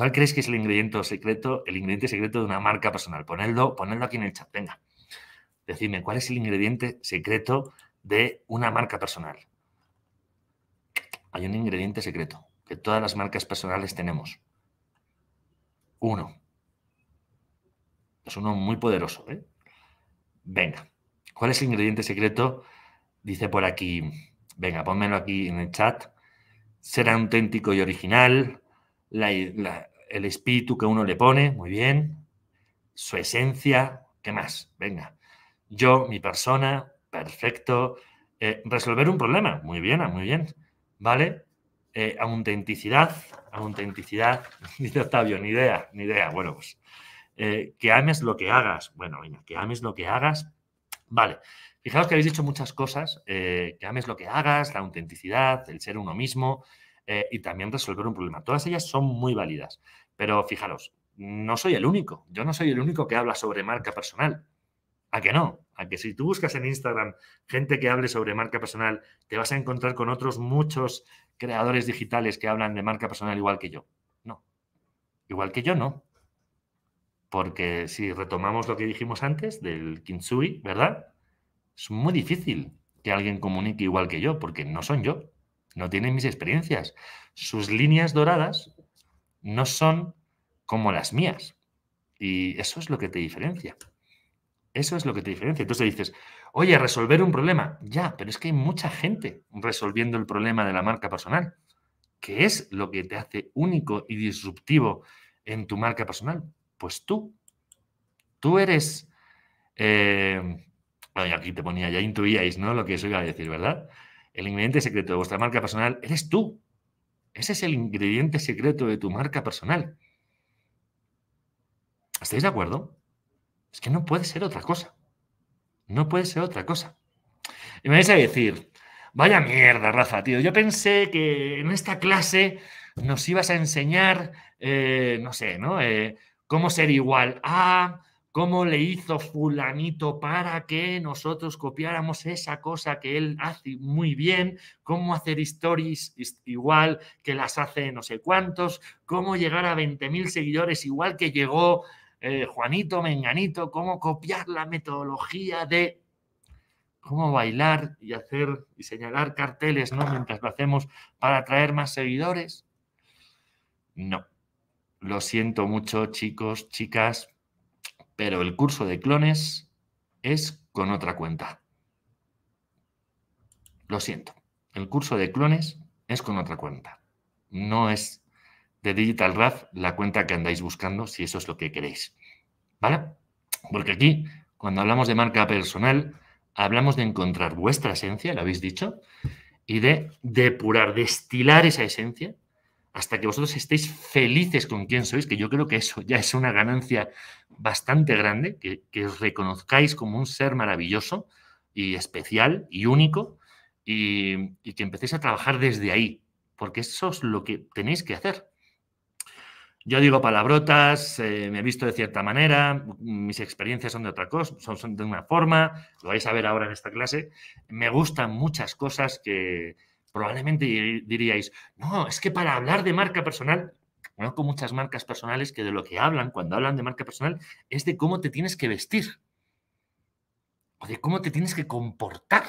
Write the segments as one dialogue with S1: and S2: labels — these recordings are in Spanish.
S1: ¿Cuál crees que es el ingrediente secreto, el ingrediente secreto de una marca personal? Ponedlo, ponedlo aquí en el chat, venga. Decidme, ¿cuál es el ingrediente secreto de una marca personal? Hay un ingrediente secreto que todas las marcas personales tenemos. Uno. Es uno muy poderoso. ¿eh? Venga, ¿cuál es el ingrediente secreto? Dice por aquí, venga, pónmelo aquí en el chat. Ser auténtico y original, el espíritu que uno le pone, muy bien. Su esencia, ¿qué más? Venga. Yo, mi persona, perfecto. Eh, resolver un problema, muy bien, muy bien. ¿Vale? Eh, autenticidad, autenticidad, dice Octavio, ni idea, ni idea. Bueno, pues eh, que ames lo que hagas. Bueno, venga, que ames lo que hagas. Vale, fijaos que habéis dicho muchas cosas, eh, que ames lo que hagas, la autenticidad, el ser uno mismo y también resolver un problema. Todas ellas son muy válidas, pero fijaros, no soy el único, yo no soy el único que habla sobre marca personal. ¿A que no? A que si tú buscas en Instagram gente que hable sobre marca personal, te vas a encontrar con otros muchos creadores digitales que hablan de marca personal igual que yo. No. Igual que yo, no. Porque si retomamos lo que dijimos antes del Kintsugi, ¿verdad? Es muy difícil que alguien comunique igual que yo, porque no son yo. No tienen mis experiencias. Sus líneas doradas no son como las mías. Y eso es lo que te diferencia. Eso es lo que te diferencia. Entonces dices, oye, resolver un problema. Ya, pero es que hay mucha gente resolviendo el problema de la marca personal. ¿Qué es lo que te hace único y disruptivo en tu marca personal? Pues tú. Tú eres... Eh, aquí te ponía, ya intuíais, ¿no? Lo que eso iba a decir, ¿verdad? El ingrediente secreto de vuestra marca personal eres tú. Ese es el ingrediente secreto de tu marca personal. ¿Estáis de acuerdo? Es que no puede ser otra cosa. No puede ser otra cosa. Y me vais a decir, vaya mierda, Rafa, tío. Yo pensé que en esta clase nos ibas a enseñar, eh, no sé, ¿no? Eh, cómo ser igual a, cómo le hizo fulanito para que nosotros copiáramos esa cosa que él hace muy bien, cómo hacer stories igual que las hace no sé cuántos, cómo llegar a 20.000 seguidores igual que llegó eh, Juanito Menganito, cómo copiar la metodología de cómo bailar y hacer y señalar carteles, ¿no? Mientras lo hacemos para atraer más seguidores. No. Lo siento mucho, chicos, chicas, pero el curso de clones es con otra cuenta. Lo siento. El curso de clones es con otra cuenta. No es de Digital RAF la cuenta que andáis buscando, si eso es lo que queréis. ¿Vale? Porque aquí, cuando hablamos de marca personal, hablamos de encontrar vuestra esencia, lo habéis dicho, y de depurar, destilar esa esencia hasta que vosotros estéis felices con quién sois, que yo creo que eso ya es una ganancia bastante grande, que, os reconozcáis como un ser maravilloso y especial y único, y, que empecéis a trabajar desde ahí, porque eso es lo que tenéis que hacer. Yo digo palabrotas, eh, me he visto de cierta manera, mis experiencias son de otra cosa, son, de una forma, lo vais a ver ahora en esta clase. Me gustan muchas cosas que probablemente diríais, no, es que para hablar de marca personal, conozco muchas marcas personales que de lo que hablan cuando hablan de marca personal es de cómo te tienes que vestir, o de cómo te tienes que comportar,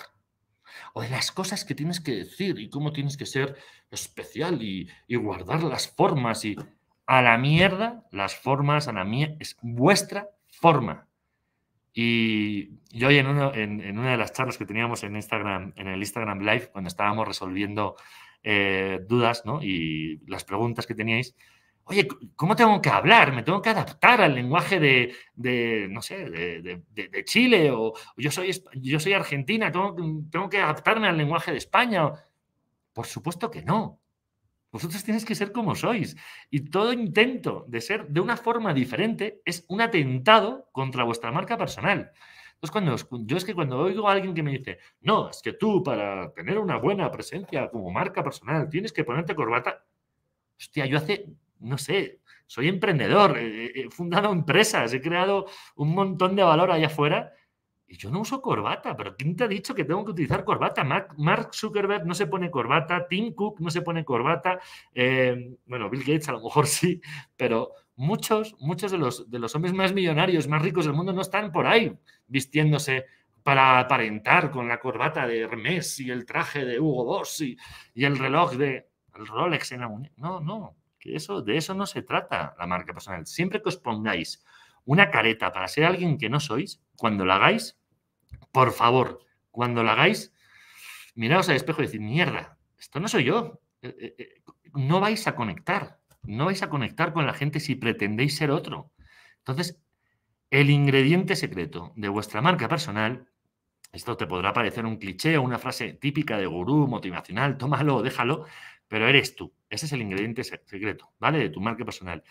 S1: o de las cosas que tienes que decir y cómo tienes que ser especial y, y guardar las formas y a la mierda las formas, a la mierda, es vuestra forma. Y yo hoy en, en, una de las charlas que teníamos en Instagram, en el Instagram Live, cuando estábamos resolviendo eh, dudas ¿no? y las preguntas que teníais, oye, ¿cómo tengo que hablar? ¿Me tengo que adaptar al lenguaje de, no sé, de, Chile? O yo soy, yo soy argentina, ¿tengo, tengo que adaptarme al lenguaje de España. Por supuesto que no. Vosotros tienes que ser como sois. Y todo intento de ser de una forma diferente es un atentado contra vuestra marca personal. Entonces, cuando yo es que cuando oigo a alguien que me dice, no, es que tú para tener una buena presencia como marca personal tienes que ponerte corbata. Hostia, yo hace, no sé, soy emprendedor, he fundado empresas, he creado un montón de valor allá afuera Y yo no uso corbata, pero ¿quién te ha dicho que tengo que utilizar corbata? Mark, Zuckerberg no se pone corbata, Tim Cook no se pone corbata, eh, bueno, Bill Gates a lo mejor sí, pero muchos, muchos de los, de los hombres más millonarios, más ricos del mundo no están por ahí vistiéndose para aparentar con la corbata de Hermes y el traje de Hugo Boss y, el reloj de el Rolex en la muñeca. No, no, que eso, de eso no se trata la marca personal. Siempre que os pongáis una careta para ser alguien que no sois, cuando la hagáis, por favor, cuando la hagáis, miraos al espejo y decir, mierda, esto no soy yo. Eh, eh, eh, no vais a conectar, no vais a conectar con la gente si pretendéis ser otro. Entonces, el ingrediente secreto de vuestra marca personal, esto te podrá parecer un cliché o una frase típica de gurú motivacional, tómalo o déjalo, pero eres tú. Ese es el ingrediente secreto, ¿vale? De tu marca personal.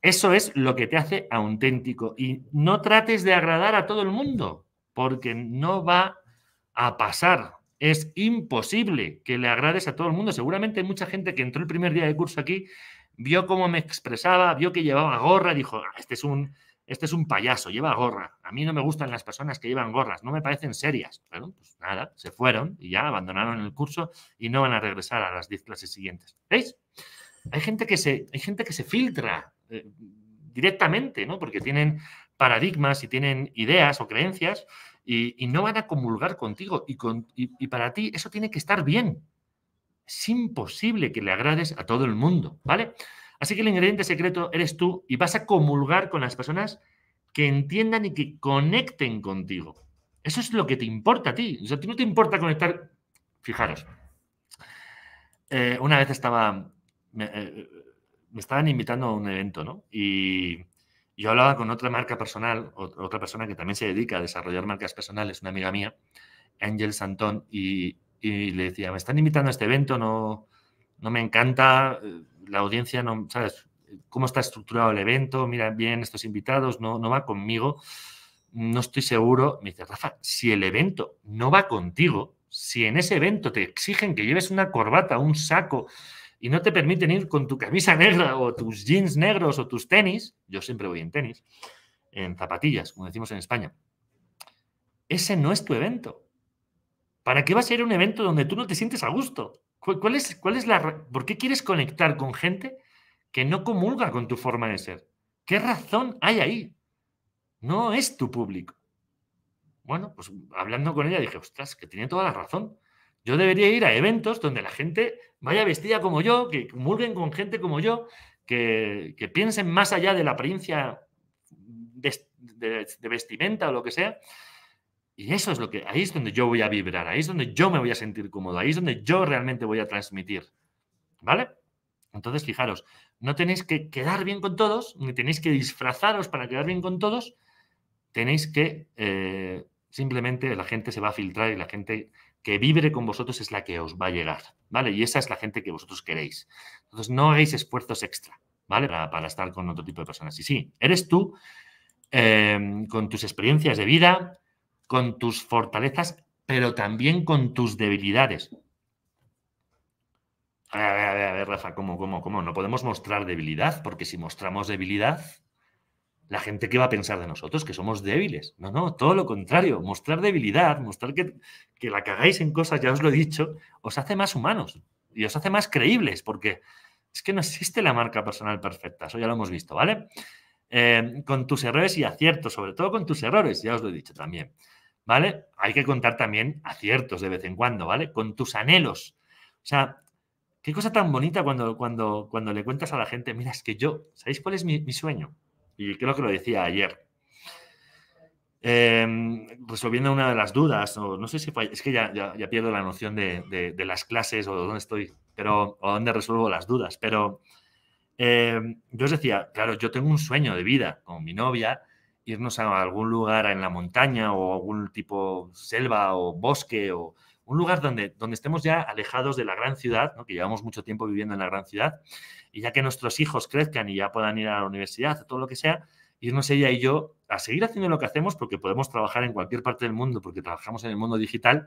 S1: Eso es lo que te hace auténtico y no trates de agradar a todo el mundo, porque no va a pasar. Es imposible que le agrades a todo el mundo. Seguramente hay mucha gente que entró el primer día de curso aquí, vio cómo me expresaba, vio que llevaba gorra, dijo, ah, este es un este es un payaso, lleva gorra. A mí no me gustan las personas que llevan gorras, no me parecen serias. Bueno, pues nada, se fueron y ya abandonaron el curso y no van a regresar a las 10 clases siguientes. ¿Veis? Hay gente que se, hay gente que se filtra eh, directamente, ¿no? Porque tienen paradigmas y tienen ideas o creencias y, no van a comulgar contigo. Y, para ti eso tiene que estar bien. Es imposible que le agrades a todo el mundo, ¿vale? Así que el ingrediente secreto eres tú y vas a comulgar con las personas que entiendan y que conecten contigo. Eso es lo que te importa a ti. O sea, a ti no te importa conectar. Fijaros, eh, una vez estaba, eh, me, estaban invitando a un evento, ¿no? Y yo hablaba con otra marca personal, otra persona que también se dedica a desarrollar marcas personales, una amiga mía, Angel Santón, y, y le decía, me están invitando a este evento, no, no me encanta, eh, la audiencia no, ¿sabes? ¿Cómo está estructurado el evento? Mira bien estos invitados, no, no va conmigo, no estoy seguro. Me dice, Rafa, si el evento no va contigo, si en ese evento te exigen que lleves una corbata, un saco y no te permiten ir con tu camisa negra o tus jeans negros o tus tenis, yo siempre voy en tenis, en zapatillas, como decimos en España, ese no es tu evento. ¿Para qué va a ser un evento donde tú no te sientes a gusto? ¿Cuál es, cuál es la, ¿Por qué quieres conectar con gente que no comulga con tu forma de ser? ¿Qué razón hay ahí? No es tu público. Bueno, pues hablando con ella dije, ostras, que tiene toda la razón. Yo debería ir a eventos donde la gente vaya vestida como yo, que comulguen con gente como yo, que, piensen más allá de la apariencia de vestimenta o lo que sea, y eso es lo que, ahí es donde yo voy a vibrar, ahí es donde yo me voy a sentir cómodo, ahí es donde yo realmente voy a transmitir. ¿Vale? Entonces, fijaros, no tenéis que quedar bien con todos, ni tenéis que disfrazaros para quedar bien con todos, tenéis que eh, simplemente la gente se va a filtrar y la gente que vibre con vosotros es la que os va a llegar, ¿vale? Y esa es la gente que vosotros queréis. Entonces, no hagáis esfuerzos extra, ¿vale? Para, estar con otro tipo de personas. Y sí, eres tú, eh, con tus experiencias de vida, con tus fortalezas, pero también con tus debilidades. A ver, a ver, a ver, Rafa, ¿cómo, cómo, cómo? No podemos mostrar debilidad, porque si mostramos debilidad, la gente qué va a pensar de nosotros, que somos débiles. No, no, todo lo contrario. Mostrar debilidad, mostrar que, que la cagáis en cosas, ya os lo he dicho, os hace más humanos y os hace más creíbles, porque es que no existe la marca personal perfecta, eso ya lo hemos visto, ¿vale? Eh, con tus errores y aciertos, sobre todo con tus errores, ya os lo he dicho también. ¿vale? Hay que contar también aciertos de vez en cuando, ¿vale? Con tus anhelos. O sea, qué cosa tan bonita cuando, cuando, cuando le cuentas a la gente, mira, es que yo, ¿sabéis cuál es mi, sueño? Y creo que lo decía ayer. Em, resolviendo una de las dudas, o no sé si es que ya, ya, pierdo la noción de, las clases o de dónde estoy, pero, o dónde resuelvo las dudas, pero em, yo os decía, claro, yo tengo un sueño de vida con mi novia irnos a algún lugar en la montaña o algún tipo selva o bosque o un lugar donde, donde estemos ya alejados de la gran ciudad, que llevamos mucho tiempo viviendo en la gran ciudad, y ya que nuestros hijos crezcan y ya puedan ir a la universidad, o todo lo que sea, irnos ella y yo a seguir haciendo lo que hacemos porque podemos trabajar en cualquier parte del mundo, porque trabajamos en el mundo digital,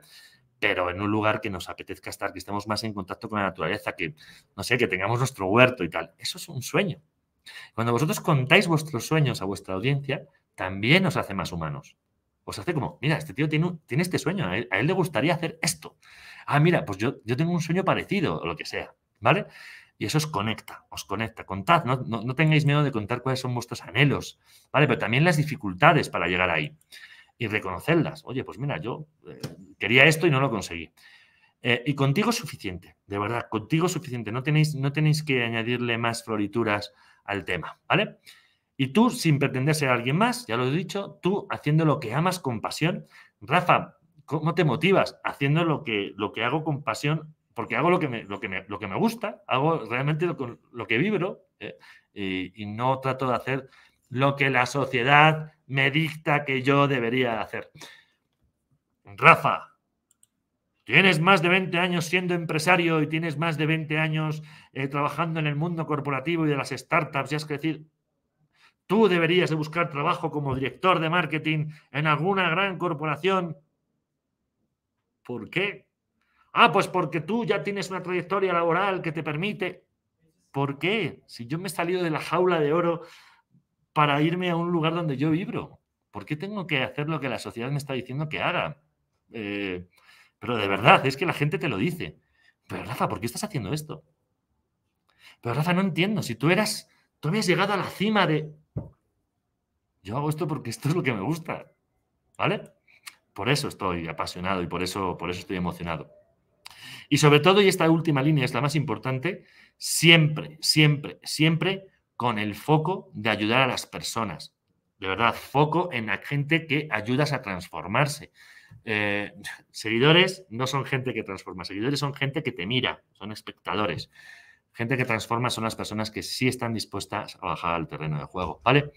S1: pero en un lugar que nos apetezca estar, que estemos más en contacto con la naturaleza, que, no sé, que tengamos nuestro huerto y tal. Eso es un sueño. Cuando vosotros contáis vuestros sueños a vuestra audiencia, también nos hace más humanos. os hace como, mira, este tío tiene, tiene este sueño, a él, le gustaría hacer esto. Ah, mira, pues yo, yo tengo un sueño parecido o lo que sea, ¿vale? Y eso os conecta, os conecta. Contad, no, no, tengáis miedo de contar cuáles son vuestros anhelos, ¿vale? Pero también las dificultades para llegar ahí y reconocerlas. Oye, pues mira, yo eh, quería esto y no lo conseguí. Eh, y contigo es suficiente, de verdad, contigo es suficiente. No tenéis, no tenéis que añadirle más florituras al tema, ¿vale? Y tú, sin pretender ser alguien más, ya lo he dicho, tú haciendo lo que amas con pasión. Rafa, ¿cómo te motivas? Haciendo lo que, lo que hago con pasión, porque hago lo que me, lo que me, lo que me gusta, hago realmente lo, lo que vibro ¿eh? y, y no trato de hacer lo que la sociedad me dicta que yo debería hacer. Rafa, tienes más de 20 años siendo empresario y tienes más de 20 años eh, trabajando en el mundo corporativo y de las startups y has crecido. Tú deberías de buscar trabajo como director de marketing en alguna gran corporación. ¿Por qué? Ah, pues porque tú ya tienes una trayectoria laboral que te permite. ¿Por qué? Si yo me he salido de la jaula de oro para irme a un lugar donde yo vibro. ¿Por qué tengo que hacer lo que la sociedad me está diciendo que haga? Eh, pero de verdad, es que la gente te lo dice. Pero Rafa, ¿por qué estás haciendo esto? Pero Rafa, no entiendo. Si tú eras, tú habías llegado a la cima de, yo hago esto porque esto es lo que me gusta. ¿Vale? Por eso estoy apasionado y por eso, por eso estoy emocionado. Y sobre todo, y esta última línea es la más importante, siempre, siempre, siempre con el foco de ayudar a las personas. De verdad, foco en la gente que ayudas a transformarse. Eh, seguidores no son gente que transforma, seguidores son gente que te mira, son espectadores. Gente que transforma son las personas que sí están dispuestas a bajar al terreno de juego, ¿vale?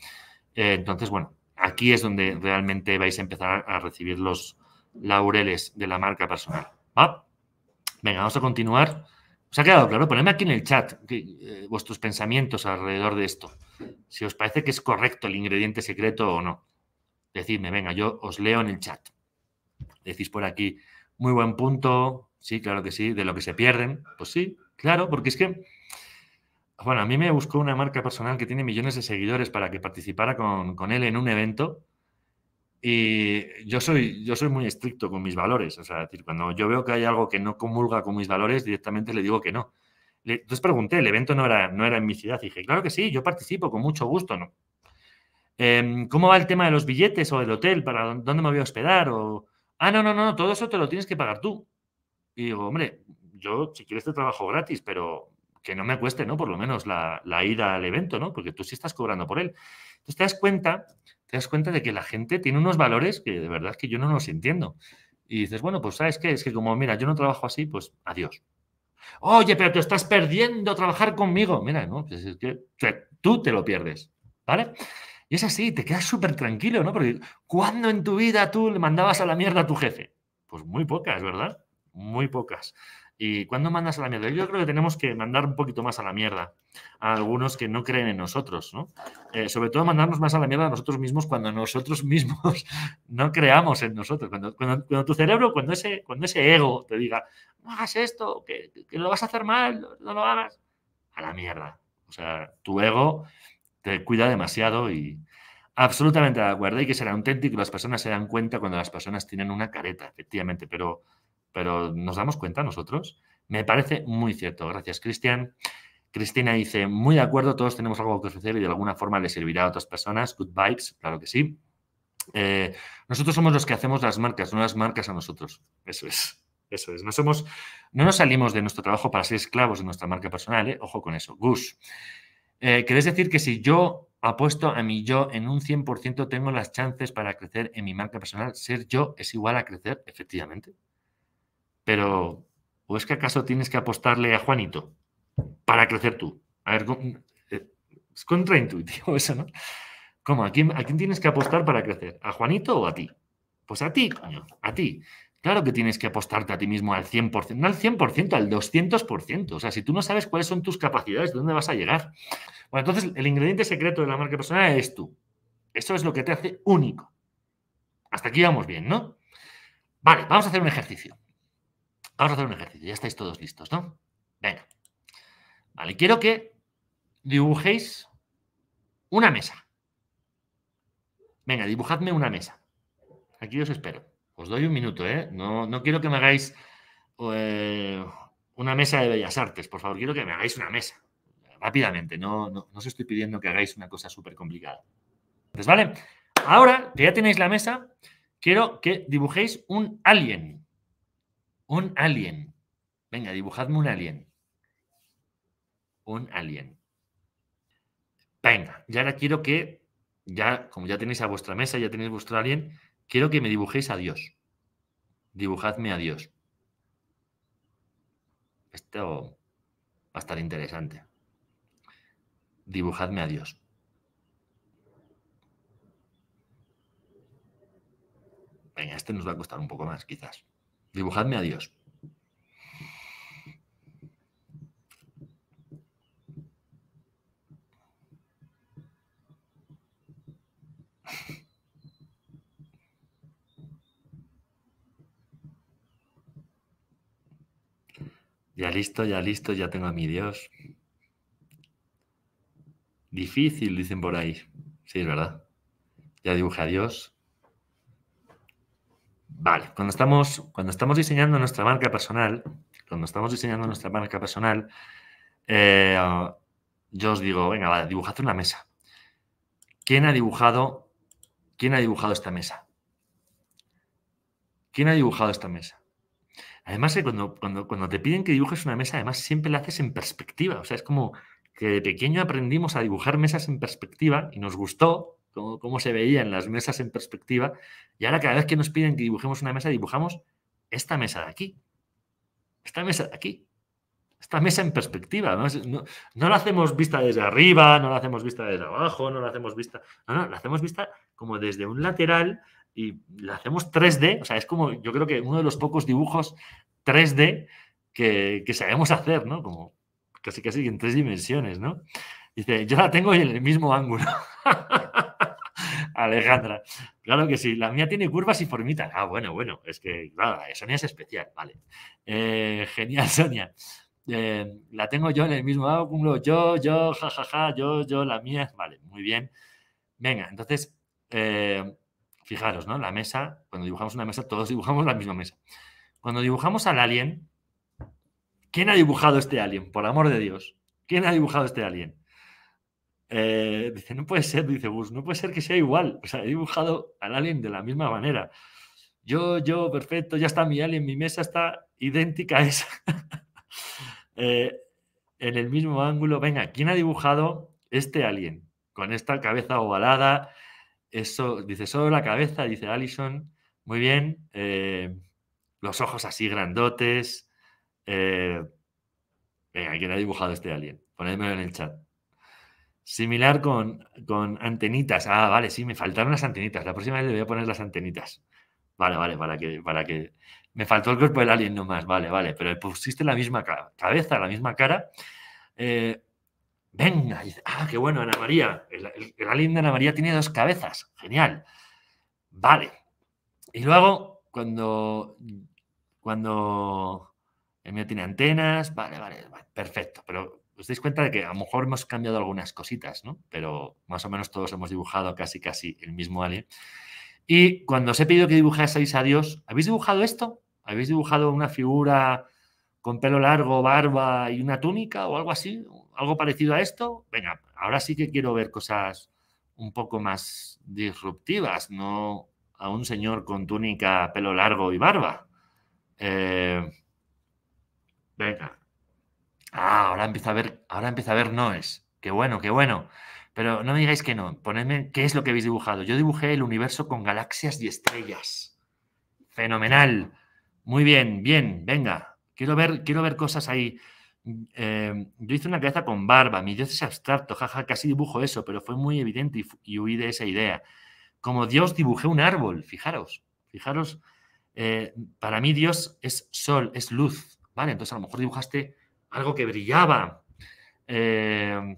S1: Eh, entonces, bueno, aquí es donde realmente vais a empezar a recibir los laureles de la marca personal. Venga, vamos a continuar. ¿Os ha quedado claro? Ponedme aquí en el chat eh, vuestros pensamientos alrededor de esto. Si os parece que es correcto el ingrediente secreto o no. Decidme, venga, yo os leo en el chat. Decís por aquí, muy buen punto. Sí, claro que sí. De lo que se pierden. Pues sí, claro, porque es que bueno, a mí me buscó una marca personal que tiene millones de seguidores para que participara con, él en un evento. Y yo soy, yo soy muy estricto con mis valores. O sea, decir, cuando yo veo que hay algo que no comulga con mis valores, directamente le digo que no. entonces pregunté, el evento no era, no era en mi ciudad. Y dije, claro que sí, yo participo con mucho gusto. ¿no? Em, ¿Cómo va el tema de los billetes o del hotel? ¿Para dónde me voy a hospedar? O, ah, no, no, no, todo eso te lo tienes que pagar tú. Y digo, hombre, yo si quieres te trabajo gratis, pero que no me cueste, ¿no? Por lo menos la, ida al evento, ¿no? Porque tú sí estás cobrando por él. Entonces te das cuenta, te das cuenta de que la gente tiene unos valores que de verdad que yo no los entiendo. Y dices, bueno, pues ¿sabes qué? Es que como, mira, yo no trabajo así, pues adiós. Oye, pero te estás perdiendo trabajar conmigo. Mira, no, pues es que tú te lo pierdes, ¿vale? Y es así, te quedas súper tranquilo, ¿no? Porque ¿cuándo en tu vida tú le mandabas a la mierda a tu jefe? Pues muy pocas, ¿verdad? Muy pocas. ¿Y cuándo mandas a la mierda? Yo creo que tenemos que mandar un poquito más a la mierda a algunos que no creen en nosotros, ¿no? Eh, sobre todo mandarnos más a la mierda a nosotros mismos cuando nosotros mismos no creamos en nosotros. Cuando, cuando, tu cerebro, cuando ese, cuando ese ego te diga, no hagas esto, que, que, lo vas a hacer mal, no lo hagas, a la mierda. O sea, tu ego te cuida demasiado y absolutamente de acuerdo. Hay que ser auténtico. Las personas se dan cuenta cuando las personas tienen una careta, efectivamente, pero pero ¿nos damos cuenta nosotros? Me parece muy cierto. Gracias, Cristian. Cristina dice, muy de acuerdo, todos tenemos algo que ofrecer y de alguna forma le servirá a otras personas. Good vibes, claro que sí. Eh, nosotros somos los que hacemos las marcas, no las marcas a nosotros. Eso es, eso es. No, nos salimos de nuestro trabajo para ser esclavos de nuestra marca personal, ¿eh? ojo con eso. Gus, eh, ¿querés decir que si yo apuesto a mi yo en un 100% tengo las chances para crecer en mi marca personal? ¿Ser yo es igual a crecer? Efectivamente. Pero, ¿o es que acaso tienes que apostarle a Juanito para crecer tú? A ver, eh, es contraintuitivo eso, ¿no? ¿Cómo? ¿A quién, ¿A quién tienes que apostar para crecer? ¿A Juanito o a ti? Pues a ti, coño, a ti. Claro que tienes que apostarte a ti mismo al 100%, no al 100%, al 200%. O sea, si tú no sabes cuáles son tus capacidades, ¿de dónde vas a llegar? Bueno, entonces el ingrediente secreto de la marca personal es tú. Eso es lo que te hace único. Hasta aquí vamos bien, ¿no? Vale, vamos a hacer un ejercicio. Vamos a hacer un ejercicio, ya estáis todos listos, ¿no? Venga. Vale, quiero que dibujéis una mesa. Venga, dibujadme una mesa. Aquí os espero. Os doy un minuto, ¿eh? No, no quiero que me hagáis eh, una mesa de bellas artes, por favor. Quiero que me hagáis una mesa. Rápidamente. No, no, no os estoy pidiendo que hagáis una cosa súper complicada. Entonces, ¿vale? Ahora que ya tenéis la mesa, quiero que dibujéis un alien. Un alien. Venga, dibujadme un alien. Un alien. Venga, y ahora quiero que, ya, como ya tenéis a vuestra mesa, ya tenéis vuestro alien, quiero que me dibujéis a Dios. Dibujadme a Dios. Esto va a estar interesante. Dibujadme a Dios. Venga, este nos va a costar un poco más, quizás. Dibujadme a Dios. Ya listo, ya listo, ya tengo a mi Dios. Difícil, dicen por ahí. Sí, es verdad. Ya dibujé a Dios. Vale, cuando estamos, cuando estamos diseñando nuestra marca personal, cuando estamos diseñando nuestra marca personal, eh, yo os digo, venga, vale, dibujad una mesa. ¿Quién ha dibujado, quién ha dibujado esta mesa? ¿Quién ha dibujado esta mesa? Además, eh, cuando, cuando, cuando te piden que dibujes una mesa, además siempre la haces en perspectiva. O sea, es como que de pequeño aprendimos a dibujar mesas en perspectiva y nos gustó cómo, se veían las mesas en perspectiva. Y ahora cada vez que nos piden que dibujemos una mesa, dibujamos esta mesa de aquí. Esta mesa de aquí. Esta mesa en perspectiva. ¿no? No, la hacemos vista desde arriba, no la hacemos vista desde abajo, no la hacemos vista... No, no, la hacemos vista como desde un lateral y la hacemos 3D. O sea, es como yo creo que uno de los pocos dibujos 3D que, que sabemos hacer, ¿no? Como casi casi en tres dimensiones, ¿no? Dice, yo la tengo en el mismo ángulo. Alejandra. Claro que sí, la mía tiene curvas y formitas. Ah, bueno, bueno, es que, claro, Sonia es especial, vale. Eh, genial, Sonia. Eh, la tengo yo en el mismo ángulo, yo, yo, jajaja, ja, ja, yo, yo, la mía, vale, muy bien. Venga, entonces, eh, fijaros, ¿no? La mesa, cuando dibujamos una mesa, todos dibujamos la misma mesa. Cuando dibujamos al alien, ¿quién ha dibujado este alien? Por amor de Dios, ¿quién ha dibujado este alien? Eh, dice, no puede ser, dice Gus, no puede ser que sea igual. O sea, he dibujado al alien de la misma manera. Yo, yo, perfecto, ya está mi alien, mi mesa está idéntica a esa. Eh, en el mismo ángulo. Venga, ¿quién ha dibujado este alien? Con esta cabeza ovalada. Eso, dice, solo la cabeza, dice Allison. Muy bien. Eh, los ojos así grandotes. venga, ¿quién ha dibujado este alien? Ponedmelo en el chat. Similar con, con antenitas. Ah, vale, sí, me faltaron las antenitas. La próxima vez le voy a poner las antenitas. Vale, vale, para que, para que. Me faltó el cuerpo del alien nomás, vale, vale. Pero pusiste la misma cabeza, la misma cara. Eh, venga, dice, ah, qué bueno, Ana María. El, el, alien de Ana María tiene dos cabezas. Genial. Vale. Y luego, cuando. Cuando. El mío tiene antenas. Vale, vale, vale perfecto. Pero os dais cuenta de que a lo mejor hemos cambiado algunas cositas, ¿no? Pero más o menos todos hemos dibujado casi casi el mismo alien. Y cuando os he pedido que dibujaseis a Dios, ¿habéis dibujado esto? ¿Habéis dibujado una figura con pelo largo, barba y una túnica o algo así? ¿Algo parecido a esto? Venga, ahora sí que quiero ver cosas un poco más disruptivas, no a un señor con túnica, pelo largo y barba. Eh, venga, Ah, ahora empieza a ver, ahora empieza a ver noes. Qué bueno, qué bueno. Pero no me digáis que no. Ponedme qué es lo que habéis dibujado. Yo dibujé el universo con galaxias y estrellas. Fenomenal. Muy bien, bien, venga. Quiero ver, quiero ver cosas ahí. Eh, yo hice una cabeza con barba, mi Dios es abstracto, jaja, casi dibujo eso, pero fue muy evidente y, huí de esa idea. Como Dios dibujé un árbol, fijaros, fijaros, eh, para mí Dios es sol, es luz, ¿vale? Entonces a lo mejor dibujaste algo que brillaba. Eh,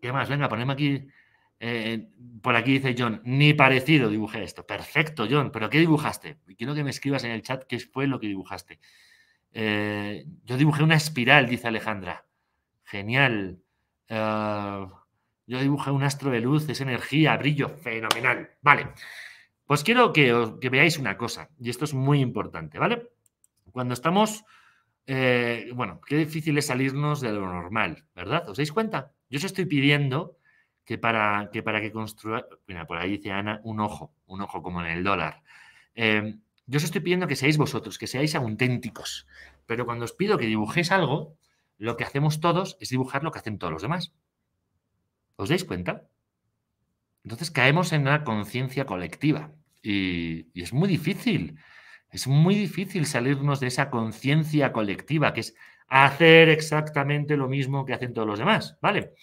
S1: ¿Qué más? Venga, poneme aquí. Eh, por aquí dice John, ni parecido dibujé esto. Perfecto, John, pero ¿qué dibujaste? Quiero que me escribas en el chat qué fue lo que dibujaste. Eh, yo dibujé una espiral, dice Alejandra. Genial. yo dibujé un astro de luz, es energía, brillo, fenomenal. Vale. Pues quiero que, que veáis una cosa, y esto es muy importante, ¿vale? Cuando estamos, eh, bueno, qué difícil es salirnos de lo normal, ¿verdad? ¿Os dais cuenta? Yo os estoy pidiendo que para que, para que construya, mira, por ahí dice Ana, un ojo, un ojo como en el dólar. Eh, yo os estoy pidiendo que seáis vosotros, que seáis auténticos, pero cuando os pido que dibujéis algo, lo que hacemos todos es dibujar lo que hacen todos los demás. ¿Os dais cuenta? Entonces caemos en una conciencia colectiva y, es muy difícil. Es muy difícil salirnos de esa conciencia colectiva, que es hacer exactamente lo mismo que hacen todos los demás, ¿vale?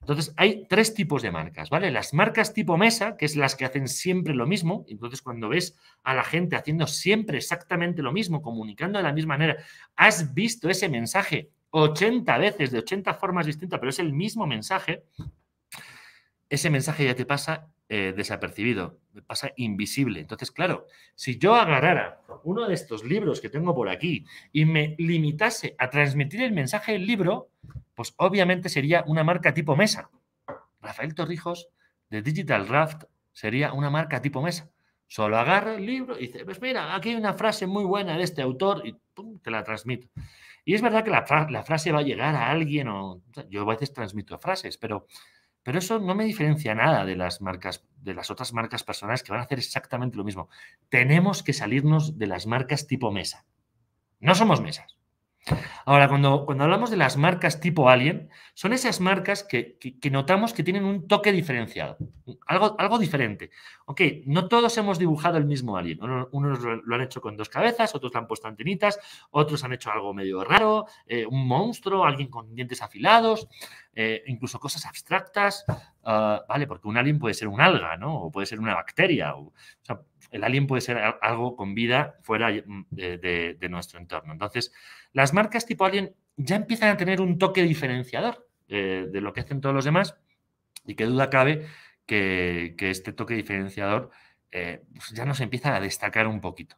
S1: Entonces, hay tres tipos de marcas, ¿vale? Las marcas tipo mesa, que es las que hacen siempre lo mismo. Entonces, cuando ves a la gente haciendo siempre exactamente lo mismo, comunicando de la misma manera, has visto ese mensaje 80 veces, de 80 formas distintas, pero es el mismo mensaje, ese mensaje ya te pasa eh, desapercibido, pasa invisible. Entonces, claro, si yo agarrara uno de estos libros que tengo por aquí y me limitase a transmitir el mensaje del libro, pues obviamente sería una marca tipo mesa. Rafael Torrijos de Digital Raft sería una marca tipo mesa. Solo agarra el libro y dice, pues mira, aquí hay una frase muy buena de este autor y te la transmito. Y es verdad que la, frase va a llegar a alguien o yo a veces transmito frases, pero pero eso no me diferencia nada de las marcas, de las otras marcas personales que van a hacer exactamente lo mismo. Tenemos que salirnos de las marcas tipo mesa. No somos mesas. Ahora, cuando, cuando hablamos de las marcas tipo Alien, son esas marcas que, notamos que tienen un toque diferenciado, algo, algo diferente. Ok, no todos hemos dibujado el mismo Alien. Unos lo han hecho con dos cabezas, otros le han puesto antenitas, otros han hecho algo medio raro, eh, un monstruo, alguien con dientes afilados, eh, incluso cosas abstractas, ah, ¿vale? Porque un alien puede ser un alga, ¿no? O puede ser una bacteria. O, el alien puede ser algo con vida fuera mm, de, nuestro entorno. Entonces, las marcas tipo alien ya empiezan a tener un toque diferenciador eh, de lo que hacen todos los demás y qué duda cabe que, este toque diferenciador eh, pues ya nos empieza a destacar un poquito.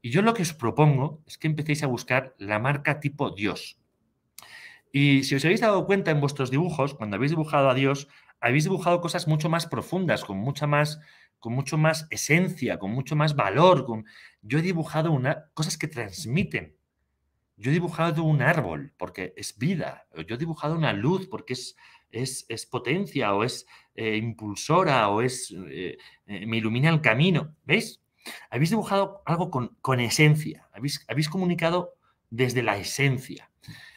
S1: Y yo lo que os propongo es que empecéis a buscar la marca tipo Dios. Y si os habéis dado cuenta en vuestros dibujos, cuando habéis dibujado a Dios, habéis dibujado cosas mucho más profundas, con mucha más con mucho más esencia, con mucho más valor. Yo he dibujado una, cosas que transmiten. Yo he dibujado un árbol porque es vida. Yo he dibujado una luz porque es, es, potencia o es eh, impulsora o es eh, eh, me ilumina el camino. ¿Veis? Habéis dibujado algo con, con esencia. Habéis, habéis comunicado desde la esencia.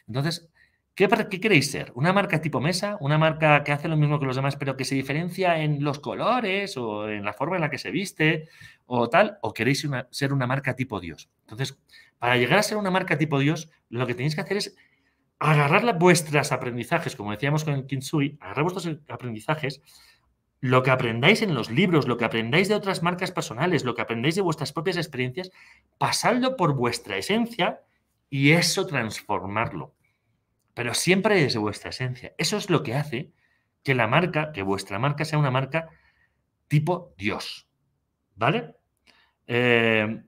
S1: Entonces, ¿Qué, queréis ser? ¿Una marca tipo mesa? ¿Una marca que hace lo mismo que los demás, pero que se diferencia en los colores o en la forma en la que se viste o tal? ¿O queréis ser una marca tipo Dios? Entonces, para llegar a ser una marca tipo Dios, lo que tenéis que hacer es agarrar vuestros aprendizajes, como decíamos con Kinsui, agarrar vuestros aprendizajes, lo que aprendáis en los libros, lo que aprendáis de otras marcas personales, lo que aprendáis de vuestras propias experiencias, pasadlo por vuestra esencia y eso transformarlo pero siempre desde vuestra esencia. Eso es lo que hace que la marca, que vuestra marca sea una marca tipo Dios. ¿Vale? Eh,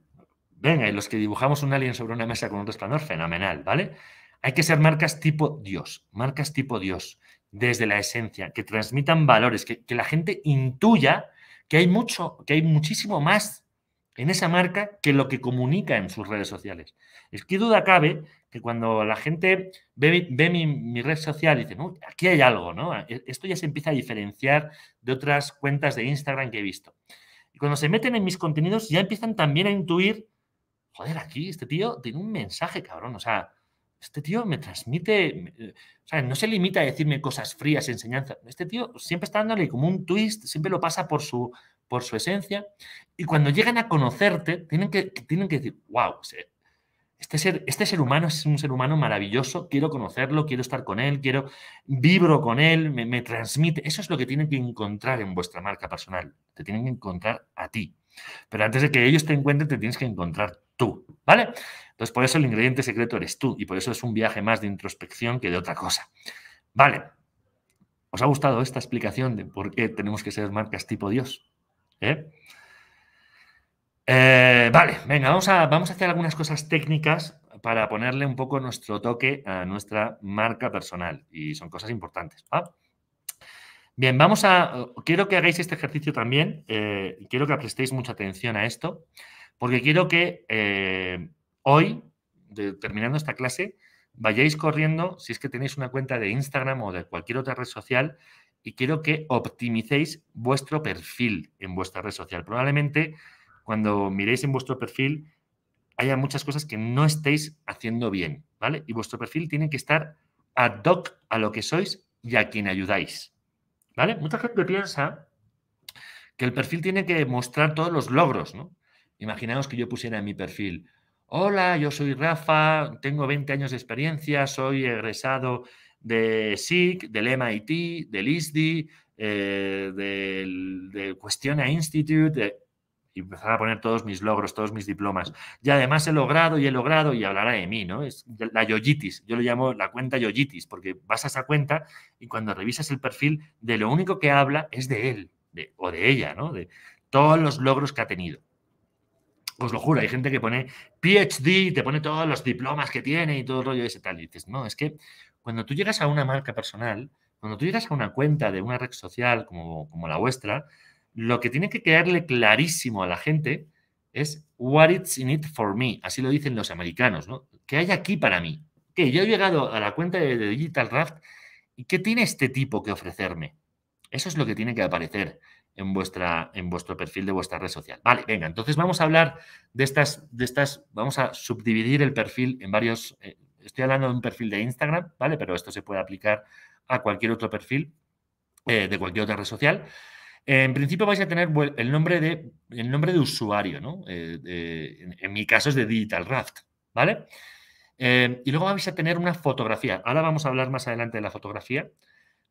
S1: venga, y los que dibujamos un alien sobre una mesa con un resplandor, fenomenal, ¿vale? Hay que ser marcas tipo Dios, marcas tipo Dios, desde la esencia, que transmitan valores, que, que la gente intuya que hay mucho, que hay muchísimo más en esa marca que lo que comunica en sus redes sociales. Es que duda cabe que cuando la gente ve, mi, red social y dice, aquí hay algo, ¿no? E, esto ya se empieza a diferenciar de otras cuentas de Instagram que he visto. Y cuando se meten en mis contenidos ya empiezan también a intuir, joder, aquí este tío tiene un mensaje, cabrón, o sea, este tío me transmite, o sea, no se limita a decirme cosas frías, enseñanza. Este tío siempre está dándole como un twist, siempre lo pasa por su, por su esencia. Y cuando llegan a conocerte, tienen que, tienen que decir, wow, este ser, este ser humano es un ser humano maravilloso, quiero conocerlo, quiero estar con él, quiero, vibro con él, me, transmite. Eso es lo que tienen que encontrar en vuestra marca personal. Te tienen que encontrar a ti. Pero antes de que ellos te encuentren, te tienes que encontrar tú, ¿vale? Entonces, por eso el ingrediente secreto eres tú y por eso es un viaje más de introspección que de otra cosa. Vale. ¿Os ha gustado esta explicación de por qué tenemos que ser marcas tipo Dios? ¿Eh? Eh, vale, venga, vamos a, vamos a hacer algunas cosas técnicas para ponerle un poco nuestro toque a nuestra marca personal. Y son cosas importantes. Bien, vamos a. Quiero que hagáis este ejercicio también. Eh, quiero que prestéis mucha atención a esto, porque quiero que hoy, terminando esta clase, vayáis corriendo, si es que tenéis una cuenta de Instagram o de cualquier otra red social, y quiero que optimicéis vuestro perfil en vuestra red social. Probablemente cuando miréis en vuestro perfil haya muchas cosas que no estéis haciendo bien, ¿vale? Y vuestro perfil tiene que estar ad hoc a lo que sois y a quien ayudáis, ¿vale? Mucha gente piensa que el perfil tiene que mostrar todos los logros, ¿no? Imaginaos que yo pusiera en mi perfil, hola, yo soy Rafa, tengo 20 años de experiencia, soy egresado de SIC, del MIT, del ISDI, eh, del, de Cuestiona Institute, y empezar a poner todos mis logros, todos mis diplomas. Y además he logrado y he logrado y hablará de mí, ¿no? Es la yoyitis, yo lo llamo la cuenta yoyitis, porque vas a esa cuenta y cuando revisas el perfil, de lo único que habla es de él o de ella, ¿no? De todos los logros que ha tenido. Os lo juro, hay gente que pone PhD, te pone todos los diplomas que tiene y todo el rollo ese tal. Y dices, no, es que cuando tú llegas a una marca personal, cuando tú llegas a una cuenta de una red social como, como la vuestra, lo que tiene que quedarle clarísimo a la gente es what it's in it for me, así lo dicen los americanos, ¿no? ¿Qué hay aquí para mí? Que yo he llegado a la cuenta de, Digital Raft y ¿qué tiene este tipo que ofrecerme? Eso es lo que tiene que aparecer en, vuestra, en vuestro perfil de vuestra red social. Vale, venga, entonces vamos a hablar de estas, de estas, vamos a subdividir el perfil en varios, eh, Estoy hablando de un perfil de Instagram, ¿vale? Pero esto se puede aplicar a cualquier otro perfil eh, de cualquier otra red social. En principio vais a tener el nombre de, el nombre de usuario, ¿no? Eh, en, mi caso es de Digital Raft, ¿vale? Eh, y luego vais a tener una fotografía. Ahora vamos a hablar más adelante de la fotografía,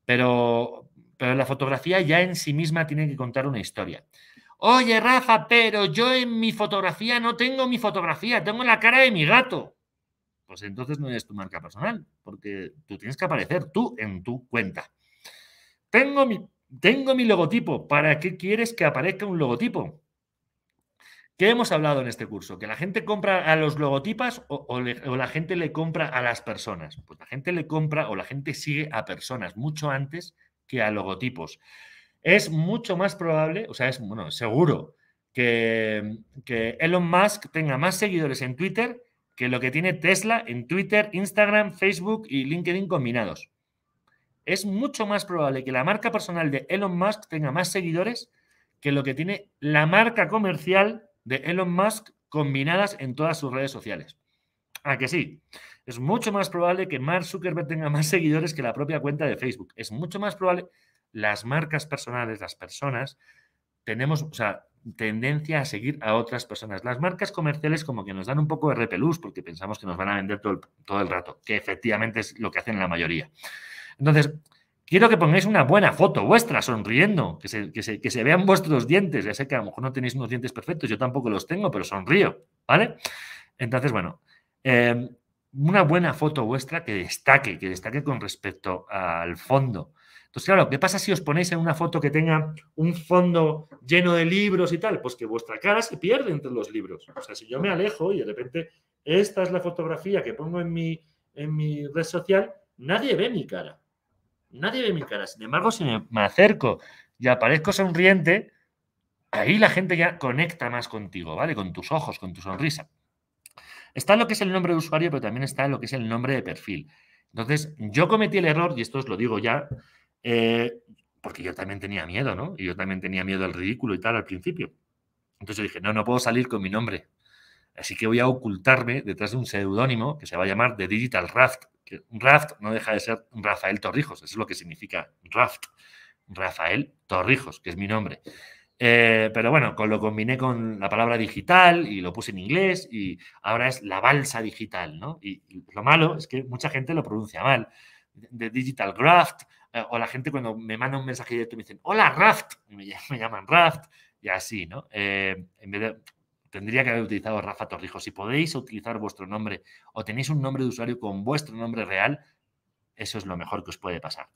S1: pero, pero la fotografía ya en sí misma tiene que contar una historia. Oye, Rafa, pero yo en mi fotografía no tengo mi fotografía, tengo la cara de mi gato pues entonces no es tu marca personal, porque tú tienes que aparecer tú en tu cuenta. Tengo mi, tengo mi logotipo. ¿Para qué quieres que aparezca un logotipo? ¿Qué hemos hablado en este curso? ¿Que la gente compra a los logotipas o, la gente le compra a las personas? Pues la gente le compra o la gente sigue a personas mucho antes que a logotipos. Es mucho más probable, o sea, es bueno, seguro que Elon Musk tenga más seguidores en Twitter que lo que tiene Tesla en Twitter, Instagram, Facebook y LinkedIn combinados. Es mucho más probable que la marca personal de Elon Musk tenga más seguidores que lo que tiene la marca comercial de Elon Musk combinadas en todas sus redes sociales. ¿A que sí? Es mucho más probable que Mark Zuckerberg tenga más seguidores que la propia cuenta de Facebook. Es mucho más probable las marcas personales, las personas, tenemos, o sea, tendencia a seguir a otras personas. Las marcas comerciales como que nos dan un poco de repelús porque pensamos que nos van a vender todo el, todo el rato, que efectivamente es lo que hacen la mayoría. Entonces, quiero que pongáis una buena foto vuestra sonriendo, que se, que se, que se vean vuestros dientes. Ya sé que a lo mejor no tenéis unos dientes perfectos, yo tampoco los tengo, pero sonrío, ¿vale? Entonces, bueno, eh, una buena foto vuestra que destaque, que destaque con respecto al fondo pues claro, ¿qué pasa si os ponéis en una foto que tenga un fondo lleno de libros y tal? Pues que vuestra cara se pierde entre los libros. O sea, si yo me alejo y de repente esta es la fotografía que pongo en mi, en mi red social, nadie ve mi cara. Nadie ve mi cara. Sin embargo, si me, acerco y aparezco sonriente, ahí la gente ya conecta más contigo, ¿vale? Con tus ojos, con tu sonrisa. Está lo que es el nombre de usuario, pero también está lo que es el nombre de perfil. Entonces, yo cometí el error, y esto os lo digo ya, eh, porque yo también tenía miedo, ¿no? Y yo también tenía miedo al ridículo y tal al principio. Entonces dije, no, no puedo salir con mi nombre. Así que voy a ocultarme detrás de un seudónimo que se va a llamar The Digital Raft. Que Raft no deja de ser Rafael Torrijos, eso es lo que significa Raft. Rafael Torrijos, que es mi nombre. Eh, pero bueno, lo combiné con la palabra digital y lo puse en inglés y ahora es la balsa digital, ¿no? Y, y lo malo es que mucha gente lo pronuncia mal. The Digital Graft o la gente cuando me manda un mensaje directo me dicen, hola Raft, me, llaman Raft, y así, ¿no? Eh, en vez de, tendría que haber utilizado Rafa Torrijos. Si podéis utilizar vuestro nombre o tenéis un nombre de usuario con vuestro nombre real, eso es lo mejor que os puede pasar.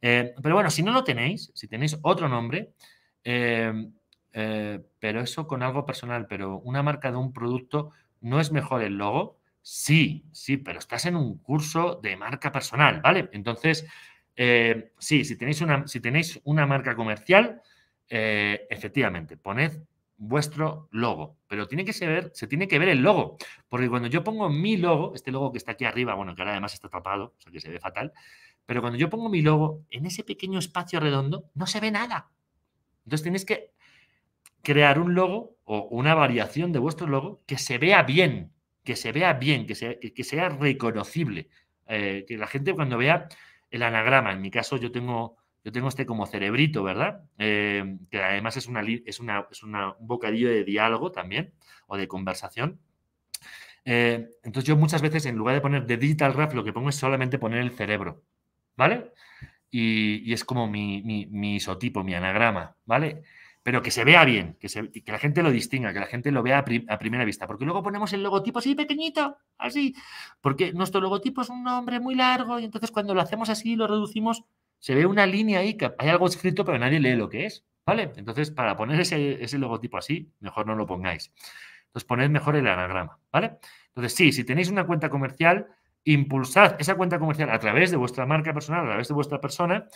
S1: Eh, pero bueno, si no lo tenéis, si tenéis otro nombre, pero eso con algo personal, pero una marca de un producto, ¿no es mejor el logo? Sí, sí, pero estás en un curso de marca personal, ¿vale? Entonces, Eh, sí, si tenéis una, si tenéis una marca comercial, eh, efectivamente, poned vuestro logo, pero tiene que ser, se tiene que ver el logo, porque cuando yo pongo mi logo, este logo que está aquí arriba, bueno, que ahora además está tapado, o sea que se ve fatal, pero cuando yo pongo mi logo, en ese pequeño espacio redondo no se ve nada. Entonces tenéis que crear un logo o una variación de vuestro logo que se vea bien, que se vea bien, que sea, reconocible, eh, que la gente cuando vea el anagrama, en mi caso yo tengo, yo tengo este como cerebrito, ¿verdad? Eh, que además es, una, es, una, es un bocadillo de diálogo también o de conversación. Eh, entonces yo muchas veces en lugar de poner de Digital Graph lo que pongo es solamente poner el cerebro, ¿vale? Y, es como mi, mi, isotipo, mi anagrama, ¿vale? Pero que se vea bien, que, la gente lo distinga, que la gente lo vea a, primera vista. Porque luego ponemos el logotipo así pequeñito, así. Porque nuestro logotipo es un nombre muy largo y entonces cuando lo hacemos así, lo reducimos, se ve una línea ahí, que hay algo escrito, pero nadie lee lo que es, ¿vale? Entonces, para poner ese, ese logotipo así, mejor no lo pongáis. Entonces, poned mejor el anagrama, ¿vale? Entonces, sí, si tenéis una cuenta comercial, impulsad esa cuenta comercial a través de vuestra marca personal, a través de vuestra persona,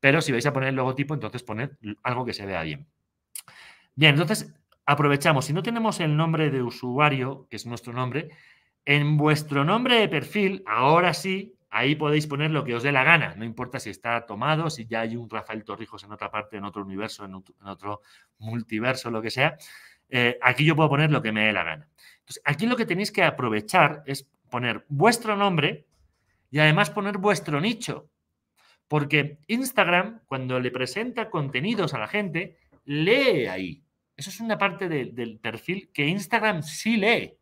S1: pero si vais a poner el logotipo, entonces poned algo que se vea bien. Bien, entonces aprovechamos, si no tenemos el nombre de usuario, que es nuestro nombre, en vuestro nombre de perfil, ahora sí, ahí podéis poner lo que os dé la gana, no importa si está tomado, si ya hay un Rafael Torrijos en otra parte, en otro universo, en otro, multiverso, lo que sea, eh, aquí yo puedo poner lo que me dé la gana. Entonces, aquí lo que tenéis que aprovechar es poner vuestro nombre y además poner vuestro nicho. Porque Instagram, cuando le presenta contenidos a la gente, lee ahí. Eso es una parte del perfil que Instagram sí lee.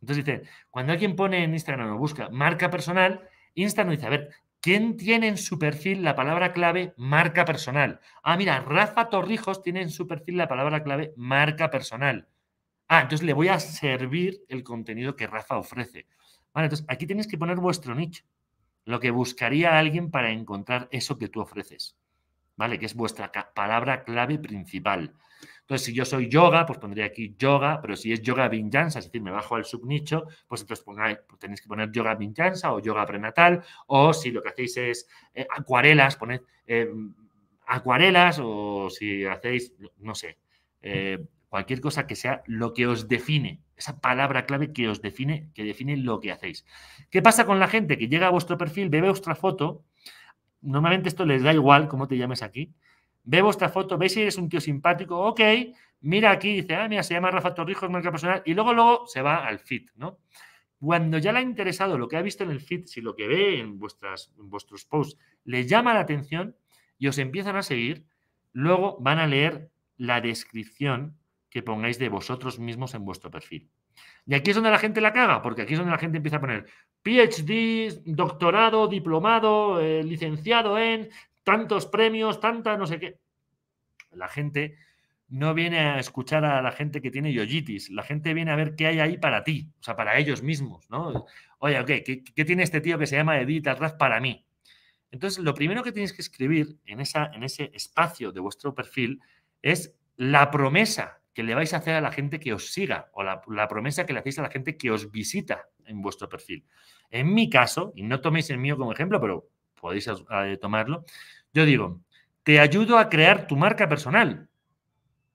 S1: Entonces dice, cuando alguien pone en Instagram o busca marca personal, Instagram dice, a ver, ¿quién tiene en su perfil la palabra clave marca personal? Ah, mira, Rafa Torrijos tiene en su perfil la palabra clave marca personal. Ah, entonces le voy a servir el contenido que Rafa ofrece. Vale, entonces aquí tenéis que poner vuestro nicho, lo que buscaría alguien para encontrar eso que tú ofreces, ¿vale? Que es vuestra palabra clave principal. Entonces, si yo soy yoga, pues pondría aquí yoga, pero si es yoga vinyasa, es decir, me bajo al subnicho, pues entonces pues tenéis que poner yoga vinyasa o yoga prenatal, o si lo que hacéis es eh, acuarelas, poned eh, acuarelas, o si hacéis, no sé, eh, cualquier cosa que sea lo que os define, esa palabra clave que os define, que define lo que hacéis. ¿Qué pasa con la gente que llega a vuestro perfil, ve vuestra foto? Normalmente esto les da igual cómo te llames aquí. Ve vuestra foto, ve si eres un tío simpático, ok, mira aquí, dice, ah, mira, se llama Rafa Torrijos, marca personal, y luego, luego se va al feed, ¿no? Cuando ya le ha interesado lo que ha visto en el feed, si lo que ve en, vuestros posts le llama la atención y os empiezan a seguir, luego van a leer la descripción que pongáis de vosotros mismos en vuestro perfil. Y aquí es donde la gente la caga, porque aquí es donde la gente empieza a poner PhD, doctorado, diplomado, eh, licenciado en tantos premios, tanta no sé qué. La gente no viene a escuchar a la gente que tiene yoyitis, la gente viene a ver qué hay ahí para ti, o sea, para ellos mismos, ¿no? Oye, ok, ¿qué, tiene este tío que se llama Edith Arraz para mí? Entonces, lo primero que tenéis que escribir en, esa, en ese espacio de vuestro perfil es la promesa que le vais a hacer a la gente que os siga o la, promesa que le hacéis a la gente que os visita en vuestro perfil. En mi caso, y no toméis el mío como ejemplo, pero podéis eh, tomarlo, yo digo, te ayudo a crear tu marca personal.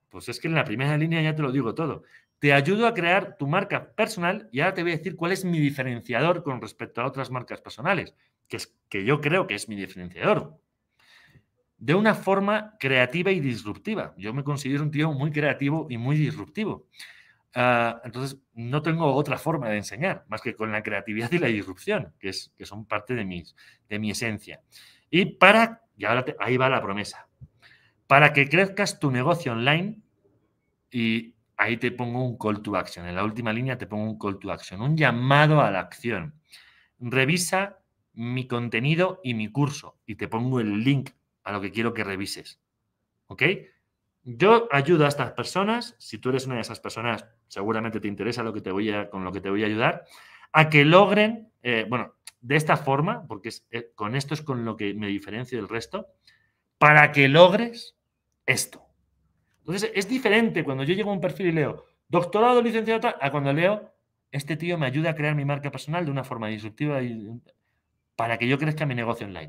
S1: Pues es que en la primera línea ya te lo digo todo. Te ayudo a crear tu marca personal y ahora te voy a decir cuál es mi diferenciador con respecto a otras marcas personales, que es que yo creo que es mi diferenciador de una forma creativa y disruptiva. Yo me considero un tío muy creativo y muy disruptivo. Ah, entonces, no tengo otra forma de enseñar más que con la creatividad y la disrupción, que, es, que son parte de, mis, de mi esencia. Y para, y ahora ahí va la promesa, para que crezcas tu negocio online, y ahí te pongo un call to action, en la última línea te pongo un call to action, un llamado a la acción. Revisa mi contenido y mi curso y te pongo el link a lo que quiero que revises. ¿Ok? Yo ayudo a estas personas, si tú eres una de esas personas, seguramente te interesa lo que te voy a, con lo que te voy a ayudar, a que logren, eh, bueno, de esta forma, porque eh, con esto es con lo que me diferencio del resto, para que logres esto. Entonces, es diferente cuando yo llego a un perfil y leo doctorado, licenciado, a cuando leo, este tío me ayuda a crear mi marca personal de una forma disruptiva y, para que yo crezca mi negocio online.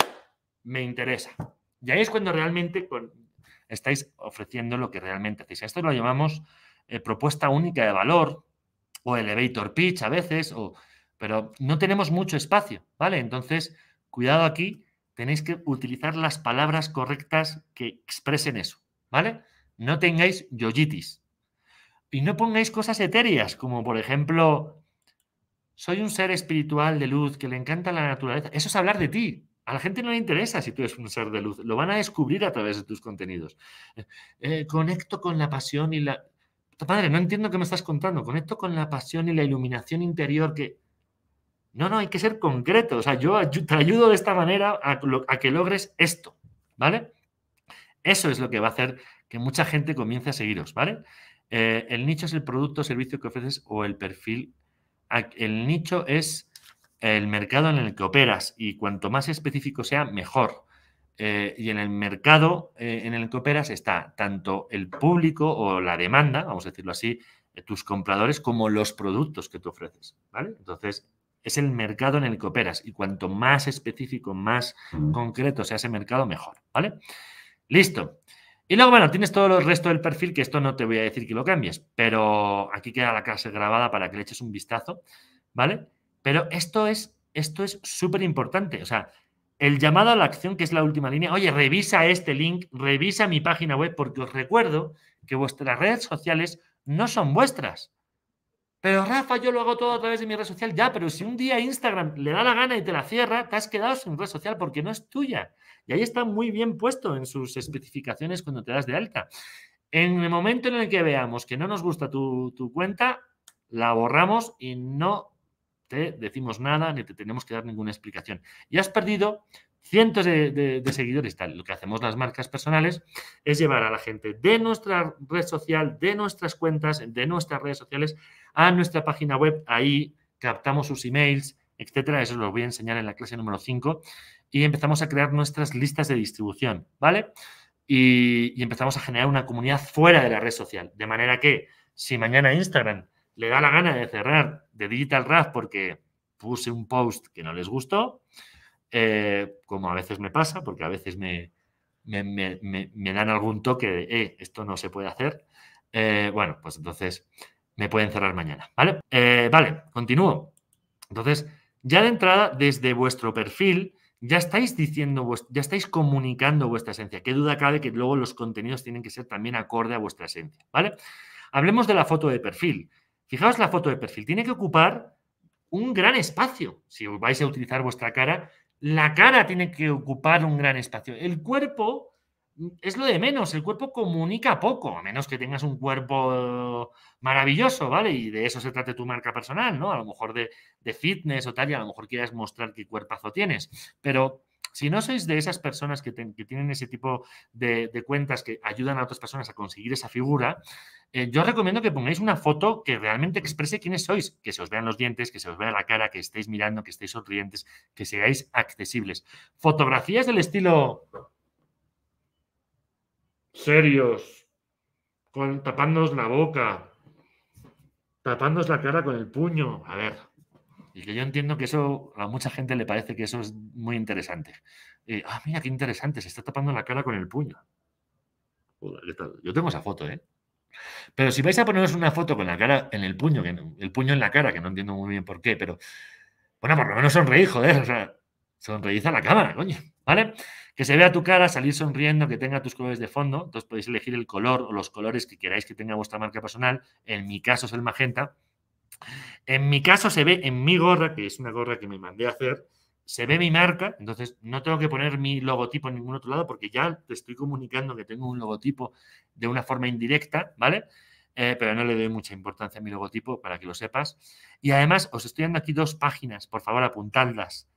S1: me interesa. Y ahí es cuando realmente estáis ofreciendo lo que realmente hacéis. Esto lo llamamos eh, propuesta única de valor o elevator pitch a veces, o, pero no tenemos mucho espacio, ¿vale? Entonces, cuidado aquí, tenéis que utilizar las palabras correctas que expresen eso, ¿vale? No tengáis yoyitis. Y no pongáis cosas etéreas, como por ejemplo, soy un ser espiritual de luz que le encanta la naturaleza. Eso es hablar de ti. A la gente no le interesa si tú eres un ser de luz. Lo van a descubrir a través de tus contenidos. Eh, eh, conecto con la pasión y la... Padre, no entiendo qué me estás contando. Conecto con la pasión y la iluminación interior que... No, no, hay que ser concreto. O sea, yo te ayudo de esta manera a, que logres esto, ¿vale? Eso es lo que va a hacer que mucha gente comience a seguiros, ¿vale? Eh, el nicho es el producto o servicio que ofreces o el perfil. El nicho es el mercado en el que operas y cuanto más específico sea, mejor. Eh, y en el mercado eh, en el que operas está tanto el público o la demanda, vamos a decirlo así, tus compradores, como los productos que tú ofreces. ¿vale? Entonces, es el mercado en el que operas y cuanto más específico, más concreto sea ese mercado, mejor. ¿Vale? Listo. Y luego, bueno, tienes todo el resto del perfil, que esto no te voy a decir que lo cambies, pero aquí queda la clase grabada para que le eches un vistazo, ¿vale? Pero esto es esto es súper importante. O sea, el llamado a la acción, que es la última línea, oye, revisa este link, revisa mi página web, porque os recuerdo que vuestras redes sociales no son vuestras. Pero Rafa, yo lo hago todo a través de mi red social. Ya, pero si un día Instagram le da la gana y te la cierra, te has quedado sin red social porque no es tuya. Y ahí está muy bien puesto en sus especificaciones cuando te das de alta. En el momento en el que veamos que no nos gusta tu, cuenta, la borramos y no te decimos nada ni te tenemos que dar ninguna explicación. Y has perdido cientos de, seguidores. Tal. Lo que hacemos las marcas personales es llevar a la gente de nuestra red social, de nuestras cuentas, de nuestras redes sociales, a nuestra página web. Ahí captamos sus emails, etcétera. Eso lo voy a enseñar en la clase número 5 y empezamos a crear nuestras listas de distribución, ¿vale? Y, empezamos a generar una comunidad fuera de la red social. De manera que si mañana Instagram le da la gana de cerrar de Digital Rap porque puse un post que no les gustó, eh, como a veces me pasa, porque a veces me, me, dan algún toque de, eh, esto no se puede hacer, eh, bueno, pues entonces me pueden cerrar mañana, ¿vale? vale, continúo. Entonces, ya de entrada, desde vuestro perfil, ya estáis diciendo, ya estáis comunicando vuestra esencia. Qué duda cabe que luego los contenidos tienen que ser también acorde a vuestra esencia, ¿vale? Hablemos de la foto de perfil. Fijaos la foto de perfil. Tiene que ocupar un gran espacio. Si vais a utilizar vuestra cara, la cara tiene que ocupar un gran espacio. El cuerpo es lo de menos, el cuerpo comunica poco, a menos que tengas un cuerpo maravilloso, ¿vale? Y de eso se trate tu marca personal, ¿no? A lo mejor de, fitness o tal, y a lo mejor quieras mostrar qué cuerpazo tienes. Pero si no sois de esas personas que, tienen ese tipo de, cuentas que ayudan a otras personas a conseguir esa figura, eh, yo recomiendo que pongáis una foto que realmente exprese quiénes sois, que se os vean los dientes, que se os vea la cara, que estéis mirando, que estéis sonrientes, que seáis accesibles. Fotografías del estilo serios, con, tapándonos la boca, tapándonos la cara con el puño. A ver, y que yo entiendo que eso a mucha gente le parece que eso es muy interesante. ah, mira qué interesante, se está tapando la cara con el puño. Yo tengo esa foto, ¿eh? Pero si vais a poneros una foto con la cara en el puño, el puño en la cara, que no entiendo muy bien por qué, pero bueno, por lo menos sonreí, joder, o sea, a la cámara, coño, ¿vale? Que se vea tu cara, salir sonriendo, que tenga tus colores de fondo. Entonces podéis elegir el color o los colores que queráis que tenga vuestra marca personal. En mi caso es el magenta. En mi caso se ve en mi gorra, que es una gorra que me mandé a hacer, se ve mi marca, entonces no tengo que poner mi logotipo en ningún otro lado porque ya te estoy comunicando que tengo un logotipo de una forma indirecta, ¿vale? Eh, pero no le doy mucha importancia a mi logotipo para que lo sepas. Y además os estoy dando aquí dos páginas, por favor apuntadlas.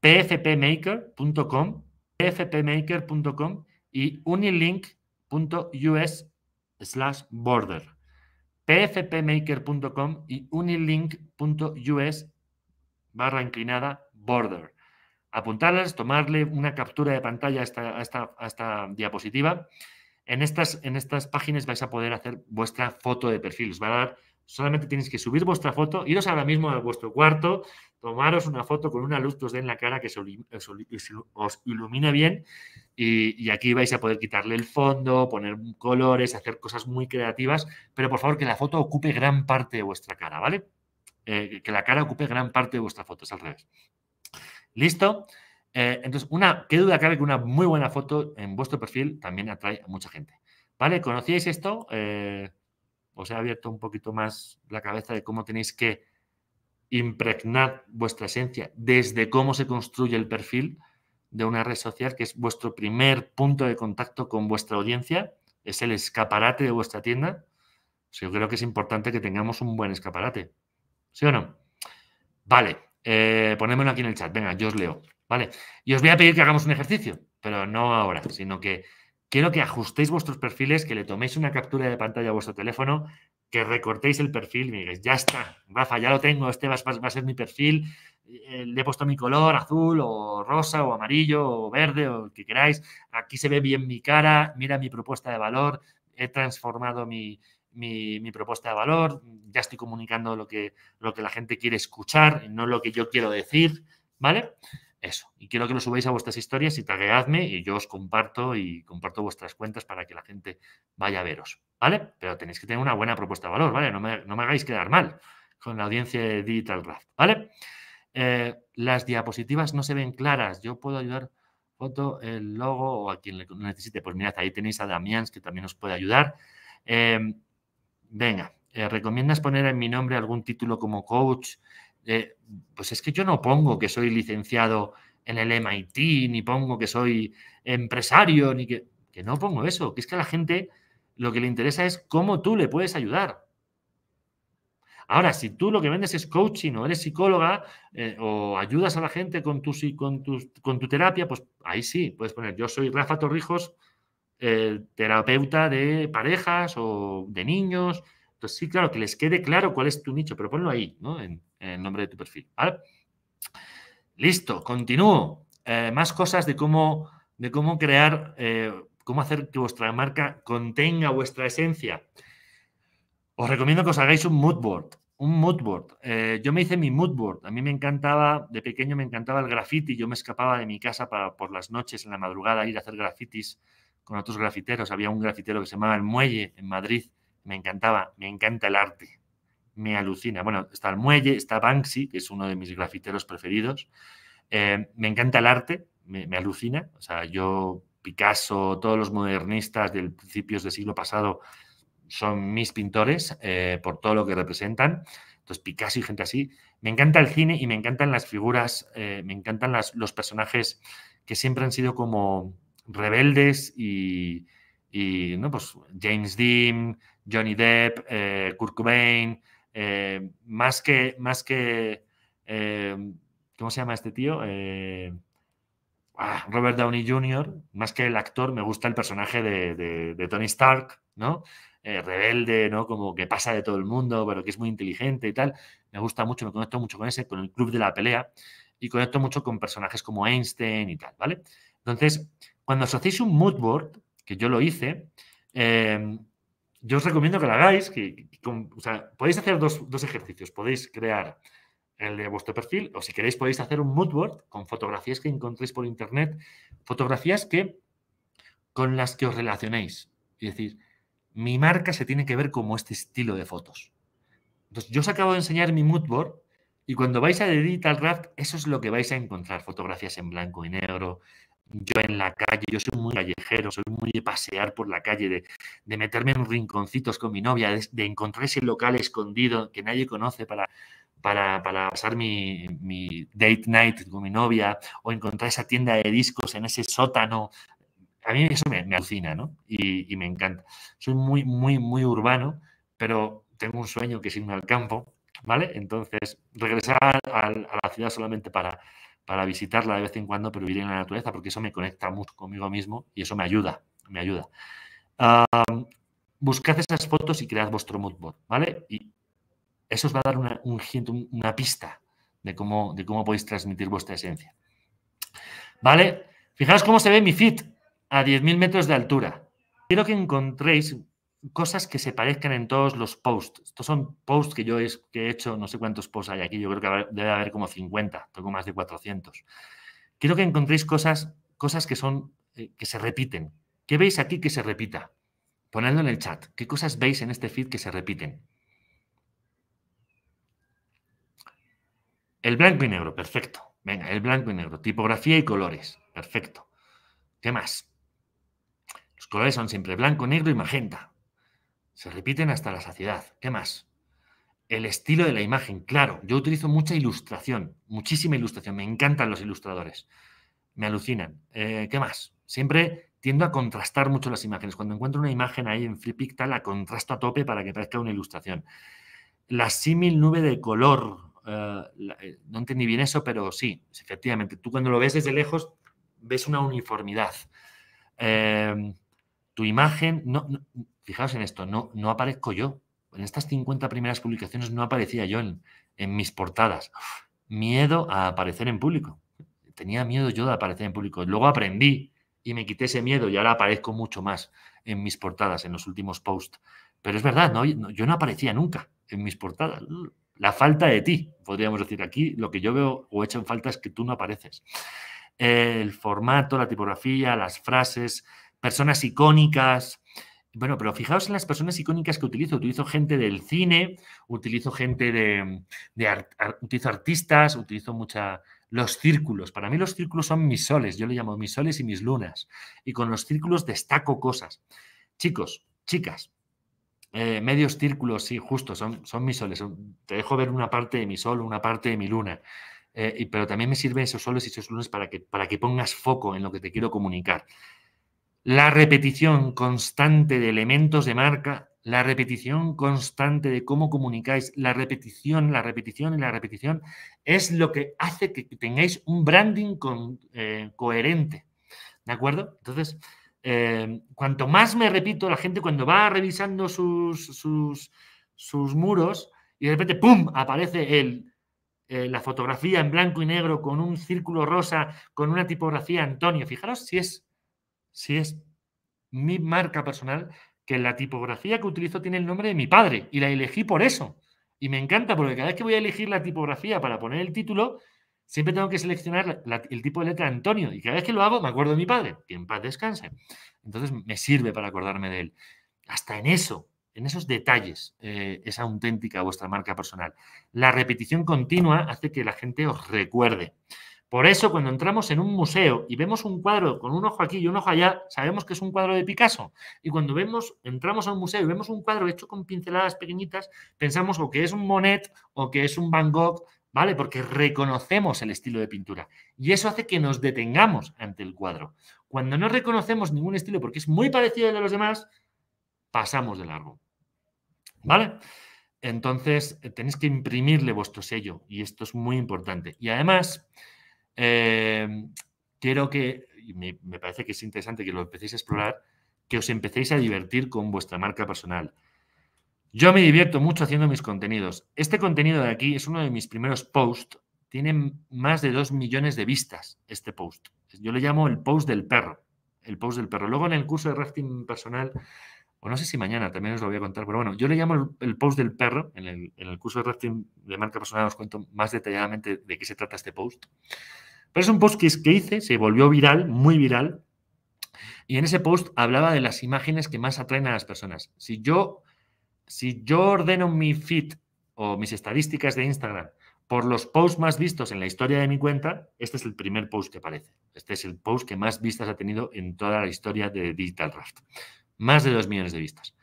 S1: pfpmaker.com pfpmaker.com y unilink.us slash border. pfpmaker.com y unilink.us barra inclinada border. Apuntarlas, tomarle una captura de pantalla a esta, a esta, diapositiva. En estas, en estas páginas vais a poder hacer vuestra foto de perfil. Os va a dar Solamente tenéis que subir vuestra foto, iros ahora mismo a vuestro cuarto, tomaros una foto con una luz que os dé en la cara que os ilumine bien y, aquí vais a poder quitarle el fondo, poner colores, hacer cosas muy creativas, pero por favor que la foto ocupe gran parte de vuestra cara, ¿vale? Eh, que la cara ocupe gran parte de vuestra foto, es al revés. ¿Listo? Eh, entonces, una, qué duda cabe que una muy buena foto en vuestro perfil también atrae a mucha gente. ¿Vale? ¿Conocíais esto? Eh, os he abierto un poquito más la cabeza de cómo tenéis que impregnar vuestra esencia desde cómo se construye el perfil de una red social, que es vuestro primer punto de contacto con vuestra audiencia, es el escaparate de vuestra tienda. yo creo que es importante que tengamos un buen escaparate. ¿Sí o no? Vale, eh, ponémoslo aquí en el chat. Venga, yo os leo. Vale. Y os voy a pedir que hagamos un ejercicio, pero no ahora, sino que quiero que ajustéis vuestros perfiles, que le toméis una captura de pantalla a vuestro teléfono, que recortéis el perfil y me digáis, ya está, Rafa, ya lo tengo, este va, a ser mi perfil, eh, le he puesto mi color azul o rosa o amarillo o verde o el que queráis, aquí se ve bien mi cara, mira mi propuesta de valor, he transformado mi, propuesta de valor, ya estoy comunicando lo que, lo que la gente quiere escuchar, no lo que yo quiero decir, ¿vale? Eso. Y quiero que lo subáis a vuestras historias y tagueadme y yo os comparto y comparto vuestras cuentas para que la gente vaya a veros. ¿Vale? Pero tenéis que tener una buena propuesta de valor, ¿vale? No me, hagáis quedar mal con la audiencia de Digital Graph, ¿vale? Eh, las diapositivas no se ven claras. Yo puedo ayudar foto, el logo o a quien le necesite. Pues mirad, ahí tenéis a Damián que también os puede ayudar. Em, venga, eh, ¿recomiendas poner en mi nombre algún título como coach? Eh, pues es que yo no pongo que soy licenciado en el MIT, ni pongo que soy empresario, ni que, que no pongo eso, que es que a la gente lo que le interesa es cómo tú le puedes ayudar. Ahora, si tú lo que vendes es coaching o eres psicóloga eh, o ayudas a la gente con tu, con, con tu terapia, pues ahí sí, puedes poner, yo soy Rafa Torrijos, terapeuta de parejas o de niños. Entonces sí, claro, que les quede claro cuál es tu nicho, pero ponlo ahí, ¿no? El nombre de tu perfil. Listo, continúo. Eh, más cosas de cómo, de cómo crear, eh, cómo hacer que vuestra marca contenga vuestra esencia. Os recomiendo que os hagáis un mood board. Un mood board. Eh, yo me hice mi mood board. A mí me encantaba, de pequeño me encantaba el graffiti. Yo me escapaba de mi casa para, por las noches, en la madrugada, ir a hacer grafitis con otros grafiteros. Había un grafitero que se llamaba El Muelle en Madrid. Me encantaba, me encanta el arte me alucina. Bueno, está el muelle, está Banksy, que es uno de mis grafiteros preferidos. Eh, me encanta el arte, me, alucina. O sea, yo, Picasso, todos los modernistas del principios del siglo pasado son mis pintores eh, por todo lo que representan. Entonces, Picasso y gente así. Me encanta el cine y me encantan las figuras, eh, me encantan las, los personajes que siempre han sido como rebeldes y, y ¿no? pues James Dean, Johnny Depp, Kurt Cobain, eh, más que, más que eh, ¿cómo se llama este tío? Eh, ah, Robert Downey Jr., más que el actor, me gusta el personaje de, Tony Stark, ¿no? rebelde, ¿no? Como que pasa de todo el mundo, pero que es muy inteligente y tal. Me gusta mucho, me conecto mucho con ese, con el club de la pelea y conecto mucho con personajes como Einstein y tal, ¿vale? Entonces, cuando os hacéis un mood board, que yo lo hice, yo os recomiendo que lo hagáis. Que, podéis hacer dos, ejercicios. Podéis crear el de vuestro perfil o si queréis podéis hacer un mood board con fotografías que encontréis por internet, fotografías que con las que os relacionéis. Es decir, mi marca se tiene que ver como este estilo de fotos. Entonces, yo os acabo de enseñar mi mood board y cuando vais a Digital Raft, eso es lo que vais a encontrar. Fotografías en blanco y negro, yo en la calle, yo soy muy callejero, soy muy de pasear por la calle, de, meterme en rinconcitos con mi novia, de, encontrar ese local escondido que nadie conoce para, para, pasar mi, date night con mi novia, o encontrar esa tienda de discos en ese sótano. A mí eso me, alucina, ¿no? Y, me encanta. Soy muy, muy, muy urbano, pero tengo un sueño que es irme al campo, ¿vale? Entonces, regresar a la ciudad solamente para para visitarla de vez en cuando, pero vivir en la naturaleza, porque eso me conecta mucho conmigo mismo y eso me ayuda, me ayuda. buscad esas fotos y cread vuestro mood board, ¿vale? Y eso os va a dar una, un, una pista de cómo, de cómo podéis transmitir vuestra esencia. ¿Vale? Fijaos cómo se ve mi fit a 10.000 metros de altura. Quiero que encontréis cosas que se parezcan en todos los posts. Estos son posts que yo he, hecho, no sé cuántos posts hay aquí, yo creo que debe haber como 50, tengo más de 400. Quiero que encontréis cosas, cosas que son, eh, que se repiten. ¿Qué veis aquí que se repita? Ponedlo en el chat. ¿Qué cosas veis en este feed que se repiten? El blanco y negro, perfecto. Venga, el blanco y negro. Tipografía y colores, perfecto. ¿Qué más? Los colores son siempre blanco, negro y magenta. Se repiten hasta la saciedad. ¿Qué más? El estilo de la imagen, claro. Yo utilizo mucha ilustración, muchísima ilustración. Me encantan los ilustradores. Me alucinan. Eh, ¿Qué más? Siempre tiendo a contrastar mucho las imágenes. Cuando encuentro una imagen ahí en Pictal, la contrasto a tope para que parezca una ilustración. La símil nube de color. Eh, eh, no entendí bien eso, pero sí, efectivamente. Tú cuando lo ves desde lejos, ves una uniformidad. tu imagen, no, fijaos en esto, no, no aparezco yo. En estas 50 primeras publicaciones no aparecía yo en, en mis portadas. Miedo a aparecer en público. Tenía miedo yo de aparecer en público. Luego aprendí y me quité ese miedo y ahora aparezco mucho más en mis portadas, en los últimos posts. Pero es verdad, ¿no? yo no aparecía nunca en mis portadas. La falta de ti, podríamos decir aquí, lo que yo veo o he hecho en falta es que tú no apareces. El formato, la tipografía, las frases, personas icónicas, bueno, pero fijaos en las personas icónicas que utilizo. Utilizo gente del cine, utilizo gente de, utilizo artistas, utilizo mucha los círculos. Para mí los círculos son mis soles, yo le llamo mis soles y mis lunas. Y con los círculos destaco cosas. Chicos, chicas, eh, medios círculos, sí, justo, son, son mis soles. te dejo ver una parte de mi sol, una parte de mi luna. Eh, pero también me sirven esos soles y esos lunas para que, para que pongas foco en lo que te quiero comunicar. La repetición constante de elementos de marca, la repetición constante de cómo comunicáis, la repetición, la repetición y la repetición es lo que hace que tengáis un branding eh, coherente. ¿De acuerdo? Entonces, eh, cuanto más me repito, la gente cuando va revisando sus, sus, muros y de repente, ¡pum!, aparece el, eh, la fotografía en blanco y negro con un círculo rosa, con una tipografía Antonio. Fijaros si es si es mi marca personal, que la tipografía que utilizo tiene el nombre de mi padre y la elegí por eso. Y me encanta porque cada vez que voy a elegir la tipografía para poner el título, siempre tengo que seleccionar el tipo de letra Antonio. Y cada vez que lo hago, me acuerdo de mi padre, que en paz descanse. Entonces me sirve para acordarme de él. Hasta en eso, en esos detalles, eh, es auténtica vuestra marca personal. La repetición continua hace que la gente os recuerde. Por eso, cuando entramos en un museo y vemos un cuadro con un ojo aquí y un ojo allá, sabemos que es un cuadro de Picasso. Y cuando vemos, entramos a un museo y vemos un cuadro hecho con pinceladas pequeñitas, pensamos o que es un Monet o que es un Van Gogh, ¿vale? Porque reconocemos el estilo de pintura. Y eso hace que nos detengamos ante el cuadro. Cuando no reconocemos ningún estilo porque es muy parecido al de los demás, pasamos de largo. ¿Vale? Entonces, tenéis que imprimirle vuestro sello y esto es muy importante. Y además, Em, quiero que, me, parece que es interesante que lo empecéis a explorar, que os empecéis a divertir con vuestra marca personal. Yo me divierto mucho haciendo mis contenidos. Este contenido de aquí es uno de mis primeros posts. Tiene más de dos millones de vistas este post. Yo le llamo el post del perro. El post del perro. Luego en el curso de rafting personal o no sé si mañana también os lo voy a contar, pero bueno, yo le llamo el, post del perro, en el, curso de rafting de marca personal os cuento más detalladamente de qué se trata este post. Pero es un post que, hice, se volvió viral, muy viral, y en ese post hablaba de las imágenes que más atraen a las personas. Si yo, si yo ordeno mi feed o mis estadísticas de Instagram por los posts más vistos en la historia de mi cuenta, este es el primer post que aparece. Este es el post que más vistas ha tenido en toda la historia de Digital Raft. Más de dos millones de vistas.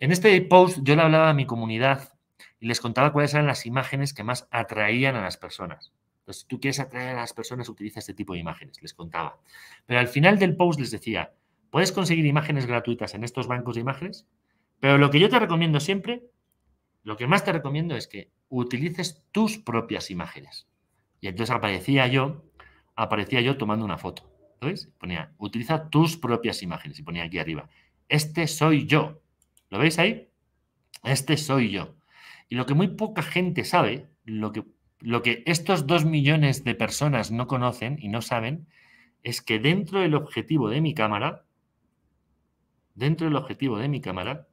S1: En este post yo le hablaba a mi comunidad y les contaba cuáles eran las imágenes que más atraían a las personas. Entonces, si tú quieres atraer a las personas, utiliza este tipo de imágenes, les contaba. Pero al final del post les decía, puedes conseguir imágenes gratuitas en estos bancos de imágenes, pero lo que yo te recomiendo siempre, lo que más te recomiendo es que utilices tus propias imágenes. Y entonces aparecía yo, aparecía yo tomando una foto. ¿Ves? Ponía, utiliza tus propias imágenes y ponía aquí arriba. Este soy yo. ¿Lo veis ahí? Este soy yo. Y lo que muy poca gente sabe, lo que, lo que estos dos millones de personas no conocen y no saben, es que dentro del objetivo de mi cámara, dentro del objetivo de mi cámara,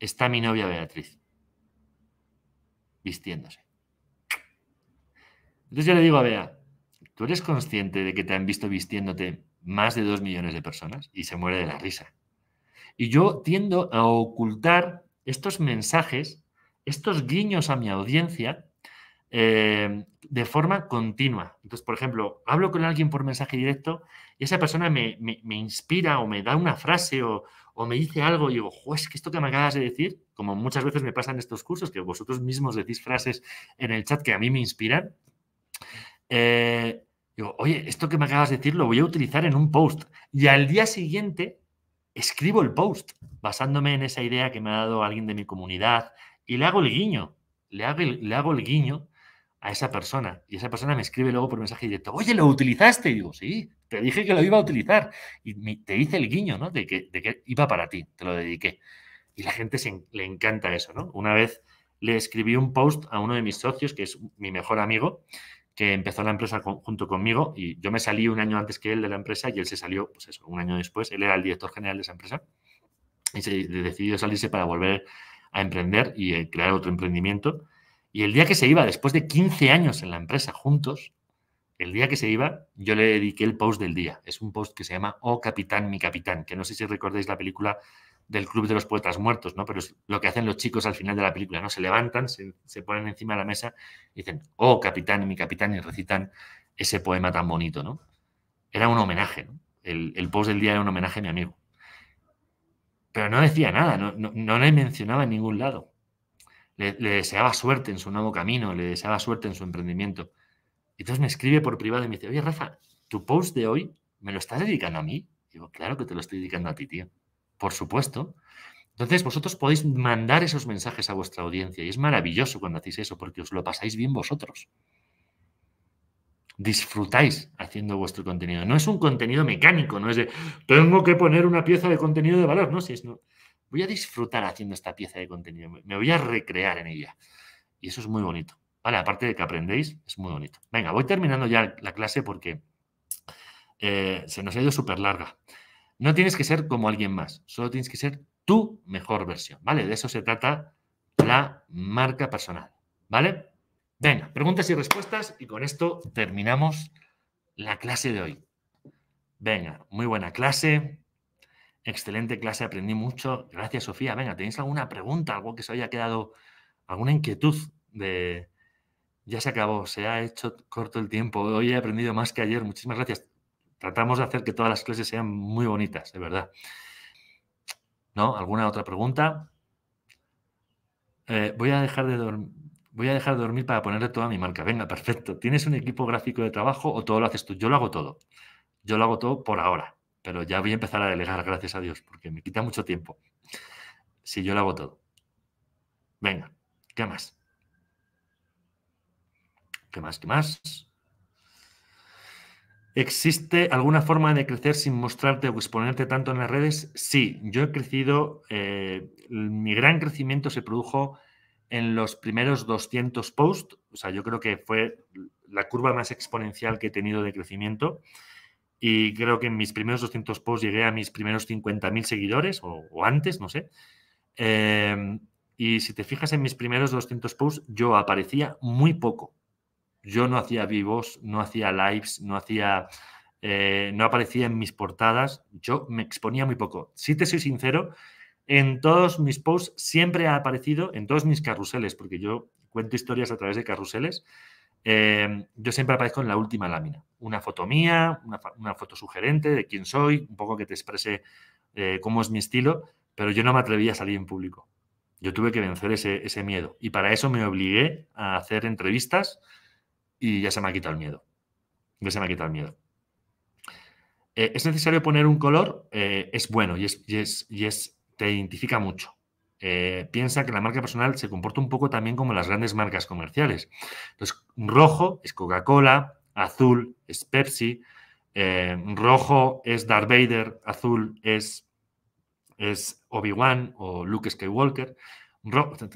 S1: está mi novia Beatriz vistiéndose. Entonces yo le digo a Bea, ¿tú eres consciente de que te han visto vistiéndote más de dos millones de personas? Y se muere de la risa. Y yo tiendo a ocultar estos mensajes, estos guiños a mi audiencia, eh, de forma continua. Entonces, por ejemplo, hablo con alguien por mensaje directo y esa persona me, inspira o me da una frase o, me dice algo y digo, es que esto que me acabas de decir, como muchas veces me pasa en estos cursos, que vosotros mismos decís frases en el chat que a mí me inspiran, eh, digo, oye, esto que me acabas de decir lo voy a utilizar en un post. Y al día siguiente escribo el post basándome en esa idea que me ha dado alguien de mi comunidad y le hago el guiño, le hago le hago el guiño a esa persona y esa persona me escribe luego por mensaje directo, oye, ¿lo utilizaste? Y digo, sí, te dije que lo iba a utilizar y te hice el guiño, ¿no? De que, de que iba para ti, te lo dediqué. Y la gente se, le encanta eso, ¿no? Una vez le escribí un post a uno de mis socios, que es mi mejor amigo, que empezó la empresa junto conmigo y yo me salí un año antes que él de la empresa y él se salió, pues eso, un año después, él era el director general de esa empresa y se decidió salirse para volver a emprender y eh, crear otro emprendimiento y el día que se iba, después de 15 años en la empresa juntos, el día que se iba, yo le dediqué el post del día. Es un post que se llama Oh Capitán, mi capitán, que no sé si recordáis la película del Club de los Poetas Muertos, ¿no? Pero es lo que hacen los chicos al final de la película, ¿no? Se levantan, se, ponen encima de la mesa y dicen, oh capitán, mi capitán, y recitan ese poema tan bonito, ¿no? Era un homenaje, ¿no? El, post del día era un homenaje a mi amigo. Pero no decía nada, no, no, no le mencionaba en ningún lado le, deseaba suerte en su nuevo camino, le deseaba suerte en su emprendimiento. Y entonces me escribe por privado y me dice, oye, Rafa, tu post de hoy, ¿me lo estás dedicando a mí? digo, claro que te lo estoy dedicando a ti, tío. Por supuesto. Entonces vosotros podéis mandar esos mensajes a vuestra audiencia y es maravilloso cuando hacéis eso porque os lo pasáis bien vosotros. Disfrutáis haciendo vuestro contenido. No es un contenido mecánico, no es de tengo que poner una pieza de contenido de valor, no, si es no voy a disfrutar haciendo esta pieza de contenido, me voy a recrear en ella. Y eso es muy bonito. Vale, aparte de que aprendéis, es muy bonito. Venga, voy terminando ya la clase porque eh, se nos ha ido súper larga. No tienes que ser como alguien más, solo tienes que ser tu mejor versión, ¿vale? De eso se trata la marca personal, ¿vale? Venga, preguntas y respuestas y con esto terminamos la clase de hoy. Venga, muy buena clase. Excelente clase, aprendí mucho. Gracias, Sofía. Venga, ¿tenéis alguna pregunta, algo que se haya quedado, alguna inquietud de... Ya se acabó, se ha hecho corto el tiempo. Hoy he aprendido más que ayer. Muchísimas gracias. Tratamos de hacer que todas las clases sean muy bonitas, de verdad. ¿No? ¿Alguna otra pregunta? Eh, voy a dejar de. Voy a dejar de dormir para ponerle toda mi marca. Venga, perfecto. ¿Tienes un equipo gráfico de trabajo o todo lo haces tú? Yo lo hago todo. Yo lo hago todo por ahora pero ya voy a empezar a delegar, gracias a Dios, porque me quita mucho tiempo. Si yo lo hago todo. Venga, ¿qué más? ¿Qué más? ¿Qué más? ¿Existe alguna forma de crecer sin mostrarte o exponerte tanto en las redes? Sí, yo he crecido, eh, mi gran crecimiento se produjo en los primeros 200 posts, o sea, yo creo que fue la curva más exponencial que he tenido de crecimiento y creo que en mis primeros 200 posts llegué a mis primeros 50.000 seguidores o, antes, no sé. Em, y si te fijas en mis primeros 200 posts, yo aparecía muy poco. Yo no hacía vivos, no hacía lives, no hacía, eh, no aparecía en mis portadas. Yo me exponía muy poco. Si te soy sincero, en todos mis posts siempre ha aparecido, en todos mis carruseles, porque yo cuento historias a través de carruseles, Em, yo siempre aparezco en la última lámina. Una foto mía, una, foto sugerente de quién soy, un poco que te exprese eh, cómo es mi estilo, pero yo no me atrevía a salir en público. Yo tuve que vencer ese, miedo y para eso me obligué a hacer entrevistas y ya se me ha quitado el miedo. Ya se me ha quitado el miedo. Eh, ¿Es necesario poner un color? Eh, es bueno y, es, y es, te identifica mucho. Eh, piensa que la marca personal se comporta un poco también como las grandes marcas comerciales. Entonces, rojo es Coca-Cola, azul es Pepsi, eh, rojo es Darth Vader, azul es, es Obi-Wan o Luke Skywalker.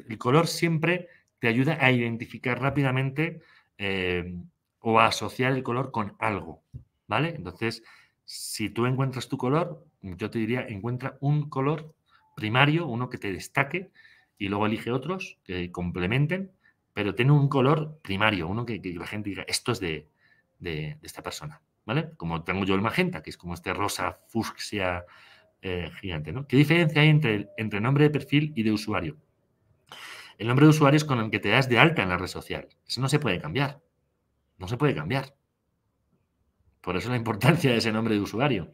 S1: el color siempre te ayuda a identificar rápidamente eh, o a asociar el color con algo, ¿vale? Entonces, si tú encuentras tu color, yo te diría, encuentra un color primario, uno que te destaque, y luego elige otros que complementen, pero tiene un color primario, uno que, la gente diga, esto es de, esta persona, ¿vale? Como tengo yo el magenta, que es como este rosa fucsia eh, gigante, ¿no? ¿Qué diferencia hay entre, entre nombre de perfil y de usuario? El nombre de usuario es con el que te das de alta en la red social. Eso no se puede cambiar. No se puede cambiar. Por eso la importancia de ese nombre de usuario.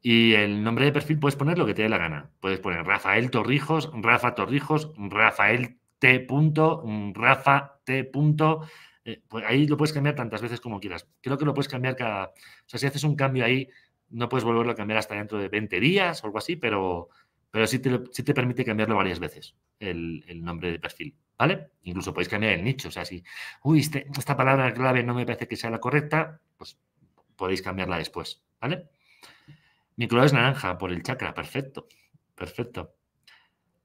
S1: Y el nombre de perfil puedes poner lo que te dé la gana. Puedes poner Rafael Torrijos, Rafa Torrijos, Rafael T. Rafa T. Eh, pues ahí lo puedes cambiar tantas veces como quieras. Creo que lo puedes cambiar cada. O sea, si haces un cambio ahí, no puedes volverlo a cambiar hasta dentro de 20 días o algo así, pero, pero sí, te, te permite cambiarlo varias veces el, nombre de perfil. ¿Vale? Incluso podéis cambiar el nicho. O sea, si, uy, este, esta palabra clave no me parece que sea la correcta, pues podéis cambiarla después. ¿Vale? Mi color es naranja por el chakra. Perfecto. Perfecto.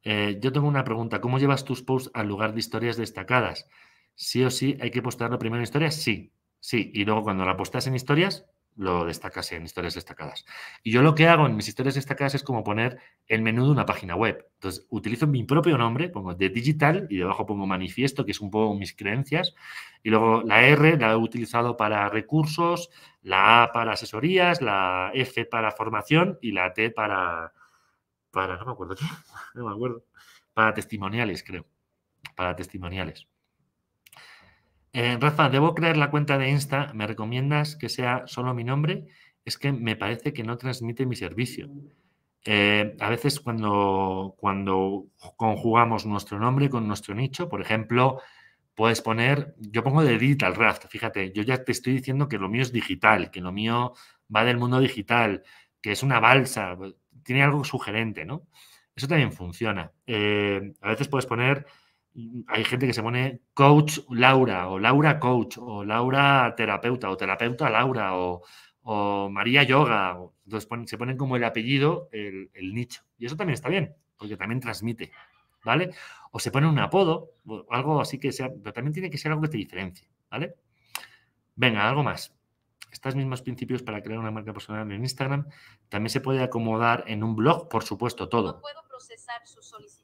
S1: Eh, yo tengo una pregunta. ¿Cómo llevas tus posts al lugar de historias destacadas? ¿Sí o sí hay que postarlo primero en historias? Sí, sí. Y luego cuando la postas en historias, lo destacas en historias destacadas. Y yo lo que hago en mis historias destacadas es como poner el menú de una página web. Entonces, utilizo mi propio nombre, pongo de digital y debajo pongo manifiesto, que es un poco mis creencias. Y luego la R la he utilizado para recursos, la A para asesorías, la F para formación y la T para, para, no me acuerdo no me acuerdo, para testimoniales, creo, para testimoniales. Eh, Rafa, ¿debo crear la cuenta de Insta? ¿Me recomiendas que sea solo mi nombre? Es que me parece que no transmite mi servicio. Eh, a veces cuando, cuando conjugamos nuestro nombre con nuestro nicho, por ejemplo, puedes poner, yo pongo de Digital Raft, fíjate, yo ya te estoy diciendo que lo mío es digital, que lo mío va del mundo digital, que es una balsa, tiene algo sugerente, ¿no? Eso también funciona. Eh, a veces puedes poner hay gente que se pone coach Laura o Laura coach o Laura terapeuta o terapeuta Laura o, María yoga. Entonces se ponen como el apellido, el, nicho. Y eso también está bien, porque también transmite. ¿Vale? O se pone un apodo, algo así que sea, pero también tiene que ser algo que te diferencie. ¿Vale? Venga, algo más. Estos mismos principios para crear una marca personal en Instagram también se puede acomodar en un blog, por supuesto, todo. puedo procesar su solicitud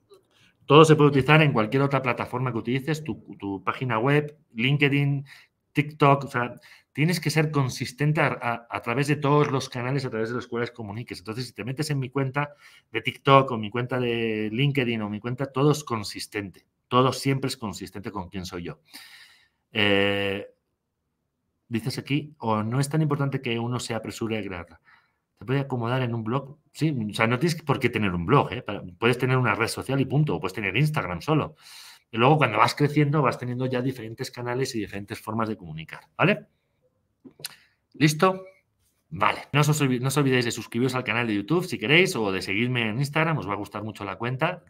S1: todo se puede utilizar en cualquier otra plataforma que utilices, tu, página web, LinkedIn, TikTok. O sea, tienes que ser consistente a, través de todos los canales a través de los cuales comuniques. Entonces, si te metes en mi cuenta de TikTok o mi cuenta de LinkedIn o mi cuenta, todo es consistente. Todo siempre es consistente con quién soy yo. Eh, dices aquí, o no es tan importante que uno se apresure a crearla se puede acomodar en un blog. Sí, o sea, no tienes por qué tener un blog, ¿eh? puedes tener una red social y punto, o puedes tener Instagram solo. Y luego cuando vas creciendo vas teniendo ya diferentes canales y diferentes formas de comunicar, ¿vale? ¿Listo? Vale, no os, olvidéis de suscribiros al canal de YouTube si queréis o de seguirme en Instagram, os va a gustar mucho la cuenta.